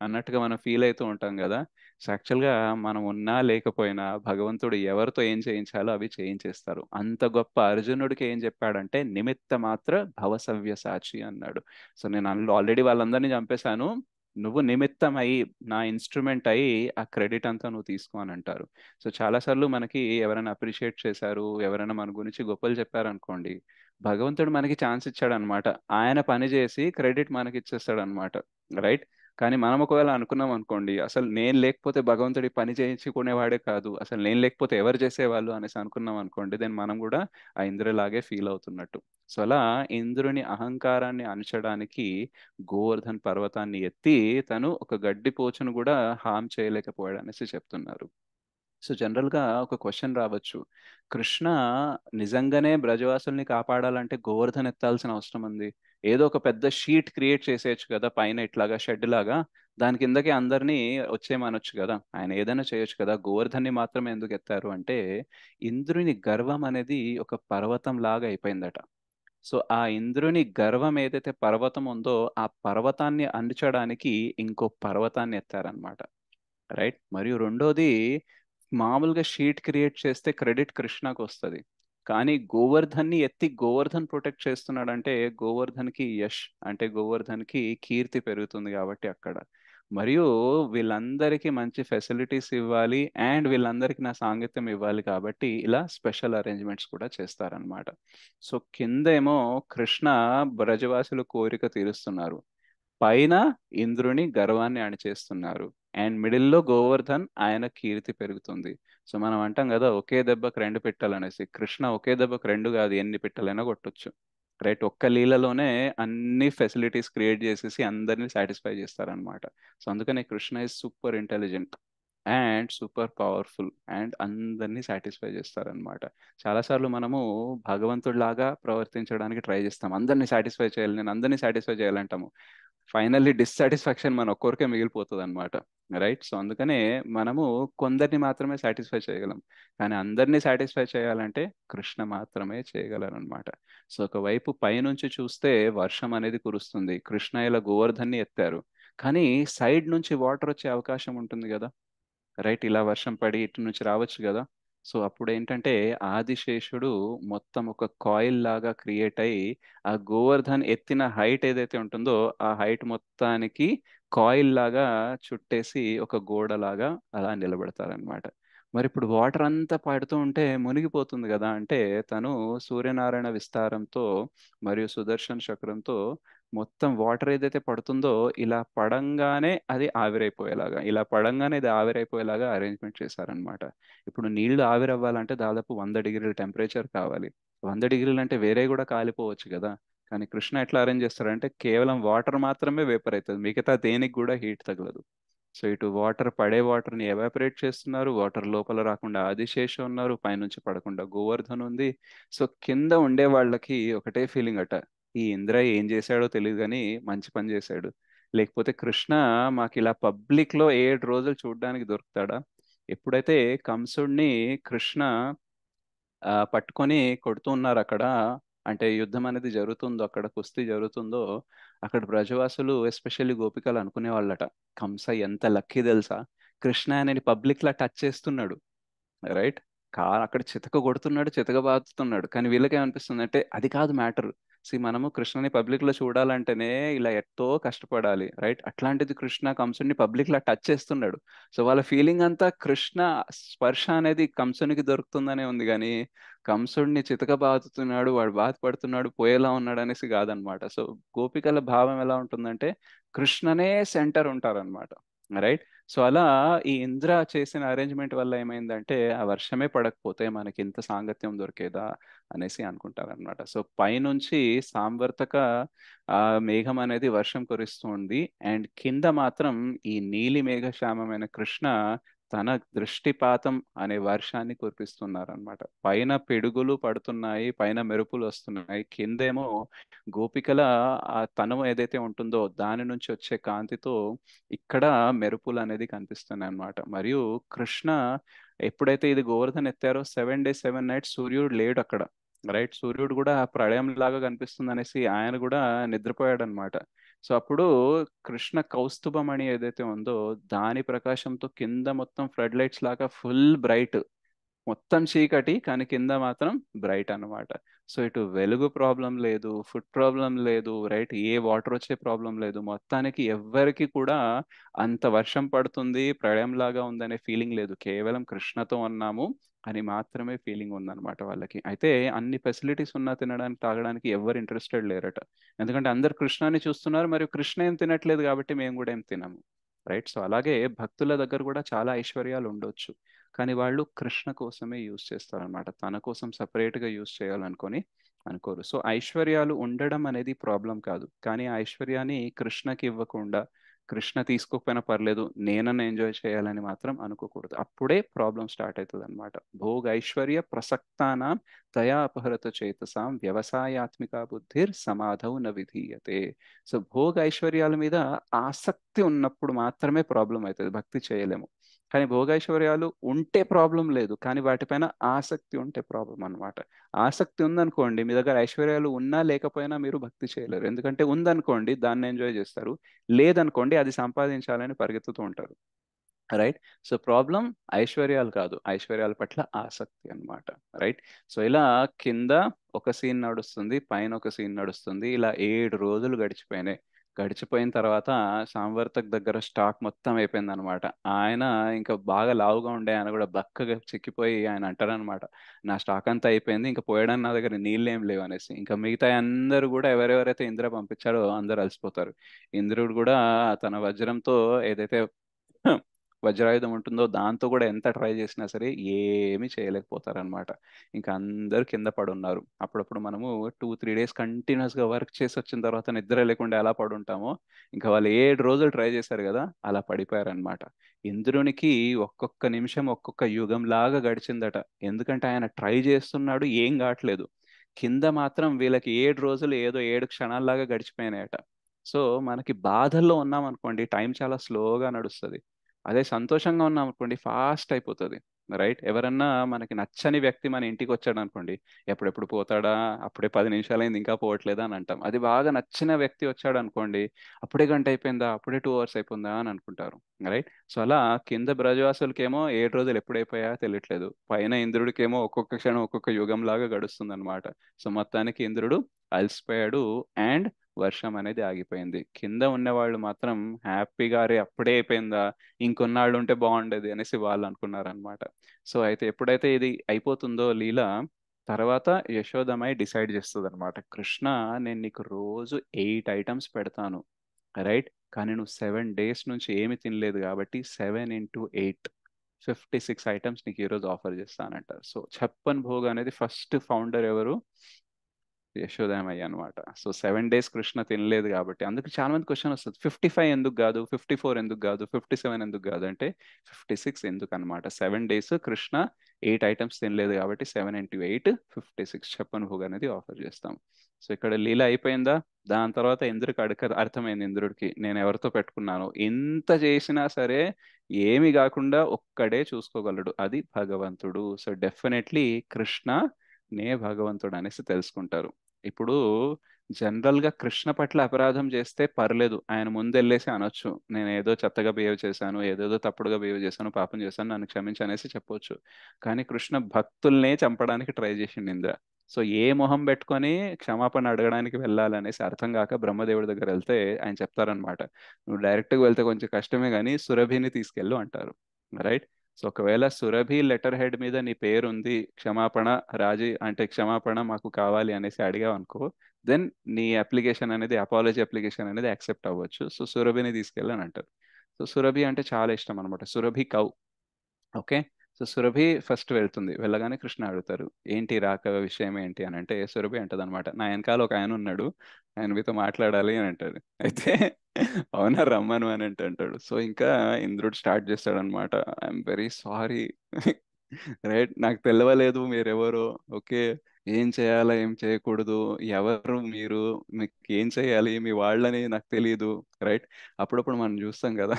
అన్నట్టుగా మనం ఫీల్ అవుతూ ఉంటాం కదా. సో యాక్చువల్గా మనం ఉన్నా లేకపోయినా భగవంతుడు ఎవరితో ఏం చేయించాలో అవి చేయించేస్తారు. అంత గొప్ప అర్జునుడికి ఏం చెప్పాడంటే నిమిత్త మాత్ర భవసవ్య సాక్షి అన్నాడు. సో నేను ఆల్రెడీ వాళ్ళందరినీ చంపేశాను. నువ్వు నిమిత్తం అయి నా ఇన్స్ట్రుమెంట్ అయి ఆ క్రెడిట్ అంతా నువ్వు తీసుకో అని అంటారు. సో చాలాసార్లు మనకి ఎవరైనా అప్రిషియేట్ చేశారు ఎవరైనా మన గురించి గొప్పలు చెప్పారనుకోండి భగవంతుడు మనకి ఛాన్స్ ఇచ్చాడు అనమాట ఆయన పని చేసి క్రెడిట్ మనకి ఇచ్చేస్తాడు అనమాట రైట్? కానీ మనం ఒకవేళ అనుకున్నాం అనుకోండి అసలు నేను లేకపోతే భగవంతుడి పని చేయించుకునేవాడే కాదు. అసలు నేను లేకపోతే ఎవరు చేసేవాళ్ళు అనేసి అనుకున్నాం అనుకోండి దెన్ మనం కూడా ఆ ఇంద్రులాగే ఫీల్ అవుతున్నట్టు. సో అలా ఇంద్రుని అహంకారాన్ని అణచడానికి గోవర్ధన్ పర్వతాన్ని ఎత్తి తను ఒక గడ్డి పోచును కూడా హామ్ చేయలేకపోయాడు అనేసి చెప్తున్నారు. సో జనరల్గా ఒక క్వశ్చన్ రావచ్చు. కృష్ణ నిజంగానే బ్రజవాసుల్ని కాపాడాలంటే గోవర్ధన్ ఎత్తాల్సిన అవసరం ఉంది. ఏదో ఒక పెద్ద షీట్ క్రియేట్ చేసేయచ్చు కదా పైన ఇట్లాగా షెడ్ లాగా. దాని కిందకి అందరినీ వచ్చేయమనొచ్చు కదా. ఆయన ఏదైనా చేయొచ్చు కదా. గోవర్ధన్ని మాత్రమే ఎందుకు ఎత్తారు అంటే ఇంద్రుని గర్వం అనేది ఒక పర్వతం లాగా అయిపోయిందట. సో ఆ ఇంద్రుని గర్వం ఏదైతే పర్వతం ఉందో ఆ పర్వతాన్ని అందించడానికి ఇంకో పర్వతాన్ని ఎత్తారనమాట రైట్? మరియు రెండోది మామూలుగా షీట్ క్రియేట్ చేస్తే క్రెడిట్ కృష్ణకు వస్తుంది. కానీ గోవర్ధన్ని ఎత్తి గోవర్ధన్ ప్రొటెక్ట్ చేస్తున్నాడంటే గోవర్ధన్కి యష్ అంటే గోవర్ధన్కి కీర్తి పెరుగుతుంది కాబట్టి అక్కడ. మరియు వీళ్ళందరికీ మంచి ఫెసిలిటీస్ ఇవ్వాలి అండ్ వీళ్ళందరికీ నా సాంగత్యం ఇవ్వాలి కాబట్టి ఇలా స్పెషల్ అరేంజ్మెంట్స్ కూడా చేస్తారనమాట సో కిందేమో కృష్ణ బ్రజవాసుల కోరిక తీరుస్తున్నారు. పైన ఇంద్రుని గర్వాన్ని అణిచేస్తున్నారు. అండ్ మిడిల్లో గోవర్ధన్ ఆయన కీర్తి పెరుగుతుంది. సో మనం అంటాం కదా ఒకే దెబ్బకు రెండు పెట్టాలనేసి. కృష్ణ ఒకే దెబ్బకు రెండు కాదు ఎన్ని పెట్టాలైనా కొట్టొచ్చు. రైట్? ఒక్క లీలలోనే అన్ని ఫెసిలిటీస్ క్రియేట్ చేసేసి అందరినీ సాటిస్ఫై చేస్తారనమాట. సో అందుకనే Krishna is super intelligent and super powerful and అందరినీ సాటిస్ఫై చేస్తారనమాట. చాలాసార్లు మనము భగవంతుడిలాగా ప్రవర్తించడానికి ట్రై చేస్తాం. అందరినీ సాటిస్ఫై చేయాలి నేను అందరినీ సాటిస్ఫై చేయాలంటాము. ఫైనల్లీ డిస్సాటిస్ఫాక్షన్ మన ఒక్కరికే మిగిలిపోతుంది అనమాట రైట్? సో అందుకనే మనము కొందరిని మాత్రమే సాటిస్ఫై చేయగలం. కానీ అందరినీ సాటిస్ఫై చేయాలంటే కృష్ణ మాత్రమే చేయగలరు అనమాట సో ఒకవైపు పైనుంచి చూస్తే వర్షం అనేది కురుస్తుంది కృష్ణ ఇలా గోవర్ధన్ని ఎత్తారు. కానీ సైడ్ నుంచి వాటర్ వచ్చే అవకాశం ఉంటుంది కదా రైట్? ఇలా వర్షం పడి ఇటు నుంచి రావచ్చు కదా. సో అప్పుడు ఏంటంటే ఆదిశేషుడు మొత్తం ఒక కాయిల్ లాగా క్రియేట్ అయ్యి ఆ గోవర్ధన్ ఎత్తిన హైట్ ఏదైతే ఉంటుందో ఆ హైట్ మొత్తానికి కాయిల్ లాగా చుట్టేసి ఒక గోడ లాగా అలా నిలబెడతారనమాట మరి ఇప్పుడు వాటర్ అంతా పాడుతూ ఉంటే మునిగిపోతుంది కదా అంటే తను సూర్యనారాయణ విస్తారంతో మరియు సుదర్శన్ చక్రంతో మొత్తం వాటర్ ఏదైతే పడుతుందో ఇలా పడంగానే అది ఆవిరైపోయేలాగా ఇలా పడంగానే ఇది ఆవిరైపోయేలాగా అరేంజ్మెంట్ చేశారనమాట ఇప్పుడు నీళ్ళు ఆవిరవ్వాలంటే దాదాపు వంద డిగ్రీల టెంపరేచర్ కావాలి. వంద డిగ్రీలు అంటే వేరే కూడా కాలిపోవచ్చు కదా. కానీ కృష్ణ ఎట్లా అరేంజ్ చేస్తారంటే కేవలం వాటర్ మాత్రమే వేపర్ అవుతుంది మిగతా దేనికి కూడా హీట్ తగలదు. సో ఇటు వాటర్ పడే వాటర్ని ఎవాపరేట్ చేస్తున్నారు. వాటర్ లోపల రాకుండా ఆదిశేషం ఉన్నారు. పైనుంచి పడకుండా గోవర్ధన్ ఉంది సో కింద ఉండే వాళ్ళకి ఒకటే ఫీలింగ్ అట. ఈ ఇంద్ర ఏం చేశాడో తెలియదు కానీ మంచి పని చేశాడు. లేకపోతే కృష్ణ మాకు ఇలా పబ్లిక్లో ఏడు రోజులు చూడడానికి దొరుకుతాడా? ఎప్పుడైతే కంసుడిని కృష్ణ పట్టుకొని కొడుతున్నారు అక్కడ అంటే యుద్ధం అనేది జరుగుతుందో అక్కడ కుస్తీ జరుగుతుందో అక్కడ ప్రజవాసులు ఎస్పెషల్లీ గోపికలు అనుకునే వాళ్ళట కంస ఎంత లక్కీ తెలుసా? కృష్ణ అనేది పబ్లిక్లా టచ్ చేస్తున్నాడు. రైట్? కా అక్కడ చితక కొడుతున్నాడు చితక బాదుతున్నాడు. కానీ వీళ్ళకేమనిపిస్తుంది అంటే అది కాదు మ్యాటర్. సి మనము కృష్ణని పబ్లిక్లో చూడాలంటేనే ఇలా ఎంతో కష్టపడాలి రైట్? అట్లాంటిది కృష్ణ కంసుని పబ్లిక్లో టచ్ చేస్తున్నాడు. సో వాళ్ళ ఫీలింగ్ అంతా కృష్ణ స్పర్శ అనేది కంసునికి దొరుకుతుందనే ఉంది. కానీ కంసుడిని చితక బాధుతున్నాడు వాడు బాధపడుతున్నాడు పోయేలా ఉన్నాడు అనేసి కాదనమాట. సో గోపికల భావం ఎలా ఉంటుందంటే కృష్ణనే సెంటర్ ఉంటారనమాట రైట్? సో అలా ఈ ఇంద్ర చేసిన అరేంజ్మెంట్ వల్ల ఏమైందంటే ఆ వర్షమే పడకపోతే మనకి ఇంత సాంగత్యం దొరికేదా అనేసి అనుకుంటారనమాట సో పైనుంచి సాంవర్తక ఆ మేఘం అనేది వర్షం కురిస్తుంది. అండ్ కింద మాత్రం ఈ నీలి మేఘశ్యామమైన కృష్ణ తన దృష్టిపాతం అనే వర్షాన్ని కురిపిస్తున్నారనమాట పైన పిడుగులు పడుతున్నాయి పైన మెరుపులు వస్తున్నాయి. కిందేమో గోపికల ఆ తనం ఏదైతే ఉంటుందో దాని నుంచి వచ్చే కాంతితో ఇక్కడ మెరుపులు అనేది కనిపిస్తున్నాయి అనమాట మరియు కృష్ణ ఎప్పుడైతే ఇది గోవర్ధన్ ఎత్తారో సెవెన్ డే సెవెన్ నైట్ సూర్యుడు లేడు అక్కడ. రైట్? సూర్యుడు కూడా ప్రళయం లాగా కనిపిస్తుంది అనేసి ఆయన కూడా నిద్రపోయాడు అనమాట సో అప్పుడు కృష్ణ కౌస్తుభమణి ఏదైతే ఉందో దాని ప్రకాశంతో కింద మొత్తం ఫ్లడ్ లైట్స్ లాగా ఫుల్ బ్రైట్. మొత్తం చీకటి కానీ కింద మాత్రం బ్రైట్ అనమాట సో ఇటు వెలుగు ప్రాబ్లం లేదు ఫుడ్ ప్రాబ్లం లేదు రైట్? ఏ వాటర్ వచ్చే ప్రాబ్లం లేదు. మొత్తానికి ఎవ్వరికి కూడా అంత వర్షం పడుతుంది ప్రళయం లాగా ఉందనే ఫీలింగ్ లేదు. కేవలం కృష్ణతో ఉన్నాము అని మాత్రమే ఫీలింగ్ ఉందన్నమాట వాళ్ళకి. అయితే అన్ని ఫెసిలిటీస్ ఉన్నా తినడానికి తాగడానికి ఎవరు ఇంట్రెస్టెడ్ లేరట. ఎందుకంటే అందరు కృష్ణాన్ని చూస్తున్నారు మరియు కృష్ణ ఏం తినట్లేదు కాబట్టి మేము కూడా ఏం తినము. రైట్? సో అలాగే భక్తుల దగ్గర కూడా చాలా ఐశ్వర్యాలు ఉండొచ్చు. కానీ వాళ్ళు కృష్ణ కోసమే యూజ్ చేస్తారనమాట తన కోసం సపరేట్గా యూజ్ చేయాలనుకొని అనుకోరు. సో ఐశ్వర్యాలు ఉండడం అనేది ప్రాబ్లం కాదు. కానీ ఐశ్వర్యాన్ని కృష్ణకి ఇవ్వకుండా కృష్ణ తీసుకోకపోయినా పర్లేదు నేనన్న ఎంజాయ్ చేయాలని మాత్రం అనుకోకూడదు. అప్పుడే ప్రాబ్లం స్టార్ట్ అవుతుంది అనమాట భోగ ఐశ్వర్య ప్రసక్తానాం దయా అపహరత చేతసాం వ్యవసాయాత్మిక బుద్ధిర్ సమాధౌ న విధీయతే. సో భోగ ఐశ్వర్యాల మీద ఆసక్తి ఉన్నప్పుడు మాత్రమే ప్రాబ్లం అవుతుంది భక్తి చేయలేము. కానీ భోగైశ్వర్యాలు ఉంటే ప్రాబ్లం లేదు. కానీ వాటిపైన ఆసక్తి ఉంటే ప్రాబ్లం అనమాట ఆసక్తి ఉందనుకోండి మీ దగ్గర ఐశ్వర్యాలు ఉన్నా లేకపోయినా మీరు భక్తి చేయలేరు. ఎందుకంటే ఉందనుకోండి దాన్ని ఎంజాయ్ చేస్తారు. లేదనుకోండి అది సంపాదించాలని పరిగెత్తుతూ ఉంటారు. రైట్? సో ప్రాబ్లం ఐశ్వర్యాలు కాదు. ఐశ్వర్యాల పట్ల ఆసక్తి అన్నమాట. రైట్? సో ఇలా కింద ఒక సీన్ నడుస్తుంది పైన ఒక సీన్ నడుస్తుంది. ఇలా ఏడు రోజులు గడిచిపోయినాయి. గడిచిపోయిన తర్వాత సాంవర్తక్ దగ్గర స్టాక్ మొత్తం అయిపోయింది అనమాట ఆయన ఇంకా బాగా లావుగా ఉండే ఆయన కూడా బక్కగా చిక్కిపోయి ఆయన అంటారనమాట నా స్టాక్ అంతా అయిపోయింది ఇంకా పోయడానికి నా దగ్గర నీళ్ళు ఏం లేవు అనేసి. ఇంకా మిగతా అందరూ కూడా ఎవరెవరైతే ఇంద్ర పంపించాడో అందరూ అలసిపోతారు. ఇంద్రుడు కూడా తన వజ్రంతో ఏదైతే వజ్రాయుధం ఉంటుందో దాంతో కూడా ఎంత ట్రై చేసినా సరే ఏమీ చేయలేకపోతారనమాట ఇంకా అందరు కింద పడున్నారు. అప్పుడప్పుడు మనము టూ త్రీ డేస్ కంటిన్యూస్గా వర్క్ చేసి వచ్చిన తర్వాత నిద్ర లేకుండా ఎలా పడుంటామో ఇంకా వాళ్ళు ఏడు రోజులు ట్రై చేశారు కదా అలా పడిపోయారనమాట ఇంద్రునికి ఒక్కొక్క నిమిషం ఒక్కొక్క యుగం లాగా గడిచిందట. ఎందుకంటే ఆయన ట్రై చేస్తున్నాడు ఏం కావట్లేదు. కింద మాత్రం వీళ్ళకి ఏడు రోజులు ఏదో ఏడు క్షణాల్లాగా గడిచిపోయినాయట. సో మనకి బాధల్లో ఉన్నాం అనుకోండి టైం చాలా స్లోగా నడుస్తుంది. అదే సంతోషంగా ఉన్నాం అనుకోండి ఫాస్ట్ అయిపోతుంది. రైట్? ఎవరన్నా మనకి నచ్చని వ్యక్తి మన ఇంటికి వచ్చాడు అనుకోండి ఎప్పుడెప్పుడు పోతాడా? అప్పుడే పది నిమిషాలైంది ఇంకా పోవట్లేదా అని అంటాం. అది బాగా నచ్చిన వ్యక్తి వచ్చాడు అనుకోండి అప్పుడే గంట అయిపోయిందా? అప్పుడే టూ అవర్స్ అయిపోయిందా? అని అనుకుంటారు. రైట్? సో అలా కింద బ్రజవాసులకేమో ఏడు రోజులు ఎప్పుడైపోయా తెలియట్లేదు పైన ఇంద్రుడికేమో ఒక్కొక్క క్షణం ఒక్కొక్క యుగం లాగా గడుస్తుంది అనమాట సో మొత్తానికి ఇంద్రుడు అలసిపోయాడు. అండ్ వర్షం అనేది ఆగిపోయింది. కింద ఉన్నవాళ్ళు మాత్రం హ్యాపీగా అరే అప్పుడే అయిపోయిందా? ఇంకొన్నాళ్ళు ఉంటే బాగుండేది అనేసి వాళ్ళు అనుకున్నారనమాట సో అయితే ఎప్పుడైతే ఇది అయిపోతుందో లీల తర్వాత యశోదమై డిసైడ్ చేస్తుంది అనమాట కృష్ణ నేను నీకు రోజు ఎయిట్ ఐటమ్స్ పెడతాను రైట్? కానీ నువ్వు సెవెన్ డేస్ నుంచి ఏమి తినలేదు కాబట్టి seven into eight fifty six items నీకు ఈరోజు ఆఫర్ చేస్తానంట. సో చెప్పన్ భోగ్ అనేది ఫస్ట్ ఫౌండర్ ఎవరు? యశోదమయ్య అనమాట సో సెవెన్ డేస్ కృష్ణ తినలేదు కాబట్టి అందుకు చాలా మంది క్వశ్చన్ వస్తుంది ఫిఫ్టీ ఫైవ్ ఎందుకు కాదు? ఫిఫ్టీ ఫోర్ ఎందుకు కాదు? ఫిఫ్టీ సెవెన్ ఎందుకు కాదు? అంటే ఫిఫ్టీ సిక్స్ ఎందుకు అనమాట seven days Krishna eight items తినలేదు కాబట్టి seven into eight fifty six Chappan Bhog అనేది ఆఫర్ చేస్తాం. సో ఇక్కడ లీల అయిపోయిందా? దాని తర్వాత ఇంద్రుడికి అడక అర్థమైంది ఇంద్రుడికి నేను ఎవరితో పెట్టుకున్నాను? ఎంత చేసినా సరే ఏమి కాకుండా ఒక్కడే చూసుకోగలడు అది భగవంతుడు. సో డెఫినెట్లీ కృష్ణ నే భగవంతుడు అనేసి తెలుసుకుంటారు. ఇప్పుడు జనరల్గా కృష్ణ పట్ల అపరాధం చేస్తే పర్లేదు. ఆయన ముందెళ్ళేసి అనొచ్చు. నేను ఏదో చెత్తగా బిహేవ్ చేశాను ఏదేదో తప్పుడుగా బిహేవ్ చేశాను పాపం చేశాను నన్ను క్షమించి అనేసి చెప్పొచ్చు. కానీ కృష్ణ భక్తుల్నే చంపడానికి ట్రై చేసిండు ఇంద్ర. సో ఏ మొహం పెట్టుకొని క్షమాపణ అడగడానికి వెళ్ళాలనేసి అర్థం కాక బ్రహ్మదేవుడి దగ్గర వెళ్తే ఆయన చెప్తారనమాట నువ్వు డైరెక్ట్గా వెళ్తే కొంచెం కష్టమే కానీ సురభిని తీసుకెళ్ళు అంటారు. రైట్? సో ఒకవేళ సురభి లెటర్ హెడ్ మీద నీ పేరు ఉంది క్షమాపణ రాజీ అంటే క్షమాపణ మాకు కావాలి అనేసి అడిగావు అనుకో దెన్ నీ అప్లికేషన్ అనేది అపాలజీ అప్లికేషన్ అనేది యాక్సెప్ట్ అవ్వచ్చు. సో సురభిని తీసుకెళ్ళని అంటారు. సో సురభి అంటే చాలా ఇష్టం అనమాట Surabhi cow. Okay? So Surabhi first వెళ్తుంది. వెళ్ళగానే కృష్ణ అడుగుతారు ఏంటి రాక విషయం ఏంటి? అని అంటే సురభి అంటది అనమాట నా వెనకాల ఒక ఆయన ఉన్నాడు ఆయన మీతో మాట్లాడాలి అని అంటారు అయితే అవునా రమ్మను అని అంటే అంటాడు. సో ఇంకా ఇంద్రుడు స్టార్ట్ చేస్తాడు అనమాట ఐఎమ్ వెరీ సారీ. రైట్ నాకు తెలవలేదు మీరెవరో. ఓకే. ఏం చేయాలా ఏం చేయకూడదు ఎవరు మీరు మీకు ఏం చేయాలి మీ వాళ్ళని నాకు తెలియదు రైట్? అప్పుడప్పుడు మనం చూస్తాం కదా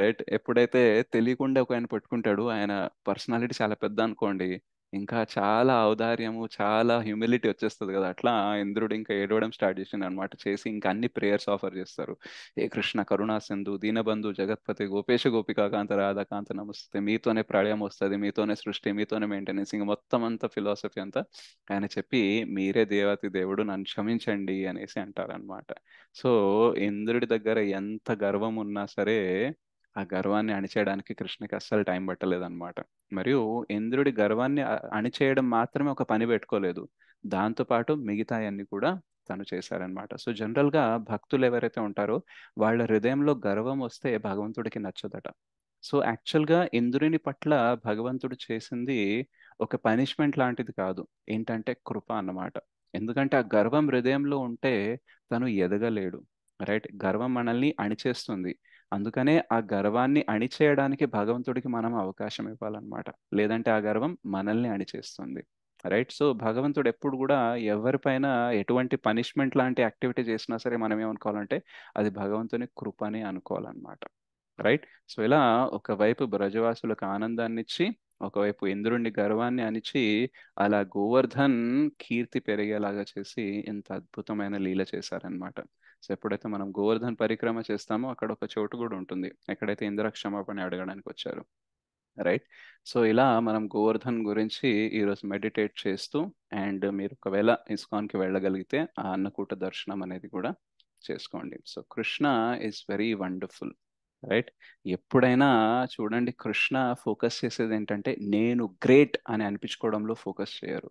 రైట్? ఎప్పుడైతే తెలియకుండా ఒక ఆయన పెట్టుకుంటాడు ఆయన పర్సనాలిటీ చాలా పెద్ద అనుకోండి ఇంకా చాలా ఔదార్యము చాలా హ్యూమిలిటీ వచ్చేస్తుంది కదా. అట్లా ఇంద్రుడు ఇంకా ఏడవడం స్టార్ట్ చేసిండు అనమాట చేసి ఇంకా అన్ని ప్రేయర్స్ ఆఫర్ చేస్తారు. ఏ కృష్ణ కరుణా సింధు దీనబంధు జగత్పతి గోపేశ గోపికాకాంత రాధాకాంత నమస్తే. మీతోనే ప్రళయం వస్తుంది మీతోనే సృష్టి మీతోనే మెయింటెనెన్స్ ఇంకా మొత్తం అంతా ఫిలాసఫీ అంతా ఆయన చెప్పి మీరే దేవతి దేవుడు నన్ను క్షమించండి అనేసి అంటారనమాట సో ఇంద్రుడి దగ్గర ఎంత గర్వం ఉన్నా సరే ఆ గర్వాన్ని అణిచేయడానికి కృష్ణకి అస్సలు టైం పట్టలేదన్నమాట. మరియు ఇంద్రుడి గర్వాన్ని అణిచేయడం మాత్రమే ఒక పని పెట్టుకోలేదు. దాంతోపాటు మిగతా అన్ని కూడా తను చేశారనమాట సో జనరల్గా భక్తులు ఎవరైతే ఉంటారో వాళ్ళ హృదయంలో గర్వం వస్తే భగవంతుడికి నచ్చదట. సో యాక్చువల్గా ఇంద్రుని పట్ల భగవంతుడు చేసింది ఒక పనిష్మెంట్ లాంటిది కాదు. ఏంటంటే కృప అన్నమాట. ఎందుకంటే ఆ గర్వం హృదయంలో ఉంటే తను ఎదగలేడు. రైట్? గర్వం మనల్ని అణిచేస్తుంది. అందుకనే ఆ గర్వాన్ని అణిచేయడానికి భగవంతుడికి మనం అవకాశం ఇవ్వాలన్నమాట. లేదంటే ఆ గర్వం మనల్ని అణిచేస్తుంది. రైట్? సో భగవంతుడు ఎప్పుడు కూడా ఎవరిపైన ఎటువంటి పనిష్మెంట్ లాంటి యాక్టివిటీ చేసినా సరే మనం ఏమనుకోవాలంటే అది భగవంతుని కృపని అనుకోవాలన్నమాట. రైట్? సో ఇలా ఒకవైపు బ్రజవాసులకు ఆనందాన్ని ఇచ్చి ఒకవైపు ఇంద్రుడిని గర్వాన్ని అణిచి అలా గోవర్ధన్ కీర్తి పెరిగేలాగా చేసి ఇంత అద్భుతమైన లీల చేశారనమాట సో ఎప్పుడైతే మనం గోవర్ధన్ పరిక్రమ చేస్తామో అక్కడ ఒక చోటు కూడా ఉంటుంది. ఎక్కడైతే ఇంద్ర క్షమాపణ అడగడానికి వచ్చారు. రైట్? సో ఇలా మనం గోవర్ధన్ గురించి ఈరోజు మెడిటేట్ చేస్తూ అండ్ మీరు ఒకవేళ ఇస్కాన్కి వెళ్ళగలిగితే ఆ అన్నకూట దర్శనం అనేది కూడా చేసుకోండి. So Krishna is very wonderful. Right? ఎప్పుడైనా చూడండి కృష్ణ ఫోకస్ చేసేది ఏంటంటే నేను గ్రేట్ అని అనిపించుకోవడంలో ఫోకస్ చేయరు.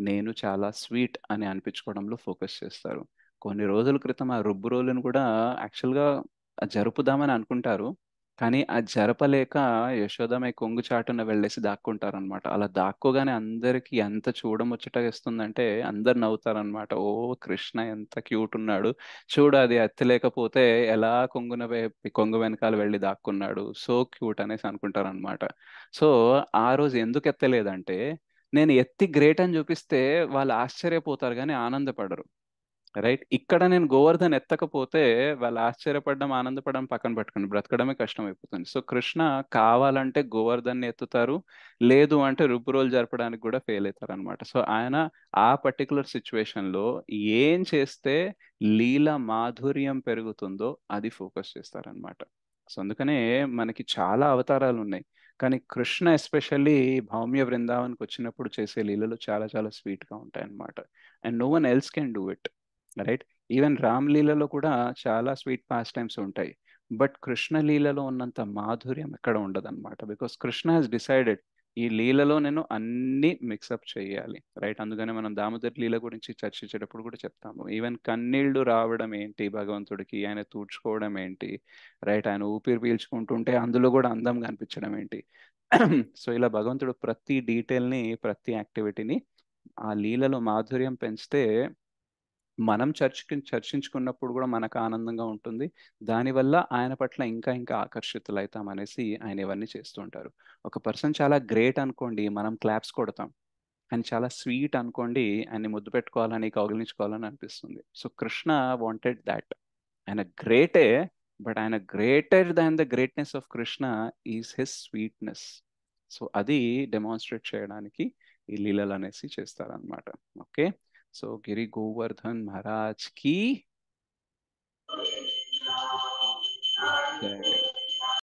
నేను చాలా స్వీట్ అని అనిపించుకోవడంలో ఫోకస్ చేస్తారు. కొన్ని రోజుల క్రితం ఆ రుబ్బు రోలును కూడా యాక్చువల్గా జరుపుదామని అనుకుంటారు. కానీ ఆ జరపలేక యశోదమ్మ కొంగు చాటున వెళ్ళేసి దాక్కుంటారనమాట అలా దాక్కోగానే అందరికి ఎంత చూడముచ్చట వేస్తుందంటే అందరు నవ్వుతారనమాట ఓ కృష్ణ ఎంత క్యూట్ ఉన్నాడు. చూడు అది ఎత్తలేకపోతే ఎలా కొంగున కొంగు వెనకాల వెళ్ళి దాక్కున్నాడు. సో క్యూట్ అనేసి అనుకుంటారనమాట సో ఆ రోజు ఎందుకు ఎత్తలేదంటే నేను ఎత్తి గ్రేట్ అని చూపిస్తే వాళ్ళు ఆశ్చర్యపోతారు కానీ ఆనందపడరు. రైట్? ఇక్కడ నేను గోవర్ధన్ ఎత్తకపోతే వాళ్ళు ఆశ్చర్యపడడం ఆనందపడడం పక్కన పెట్టుకోండి. బ్రతకడమే కష్టం అయిపోతుంది సో కృష్ణ కావాలంటే గోవర్ధన్ ఎత్తుతారు. లేదు అంటే రుబ్బురోలు జరపడానికి కూడా ఫెయిల్ అవుతారు అనమాట సో ఆయన ఆ పర్టికులర్ సిచ్యువేషన్లో ఏం చేస్తే లీల మాధుర్యం పెరుగుతుందో అది ఫోకస్ చేస్తారనమాట సో అందుకనే మనకి చాలా అవతారాలు ఉన్నాయి. కానీ కృష్ణ ఎస్పెషల్లీ భౌమ్య బృందావన్కి వచ్చినప్పుడు చేసే లీలలు చాలా చాలా స్వీట్గా ఉంటాయి అనమాట and no one else can do it. Right? Even Ram లీలలో కూడా చాలా స్వీట్ పాస్ టైమ్స్ ఉంటాయి. బట్ కృష్ణ లీలలో ఉన్నంత మాధుర్యం ఎక్కడ ఉండదు అనమాట బికాస్ కృష్ణ హాస్ డిసైడెడ్ ఈ లీలలో నేను అన్ని మిక్సప్ చేయాలి. రైట్? అందుకనే మనం దామోదర్ లీల గురించి చర్చించేటప్పుడు కూడా చెప్తాము. ఈవెన్ కన్నీళ్ళు రావడం ఏంటి? భగవంతుడికి ఆయన తూడ్చుకోవడం ఏంటి? రైట్? ఆయన ఊపిరి పీల్చుకుంటుంటే అందులో కూడా అందంగా కనిపించడం ఏంటి? సో ఇలా భగవంతుడు ప్రతి డీటెయిల్ని ప్రతి యాక్టివిటీని ఆ లీలలో మాధుర్యం పెంచితే మనం చర్చకి చర్చించుకున్నప్పుడు కూడా మనకు ఆనందంగా ఉంటుంది. దానివల్ల ఆయన పట్ల ఇంకా ఇంకా ఆకర్షితులు అవుతాం అనేసి ఆయన ఇవన్నీ చేస్తూ ఉంటారు. ఒక పర్సన్ చాలా గ్రేట్ అనుకోండి మనం క్లాప్స్ కొడతాం. ఆయన చాలా స్వీట్ అనుకోండి ఆయన్ని ముద్దు పెట్టుకోవాలని కౌగిలించుకోవాలని అనిపిస్తుంది. సో కృష్ణ వాంటెడ్ దాట్ ఆయన గ్రేటే బట్ ఆయన greater than the greatness of Krishna is his sweetness. So అది డెమాన్స్ట్రేట్ చేయడానికి ఈ లీలలు అనేసి చేస్తారనమాట ఓకే? సో గిరి గోవర్ధన్ మహారాజ్కి జై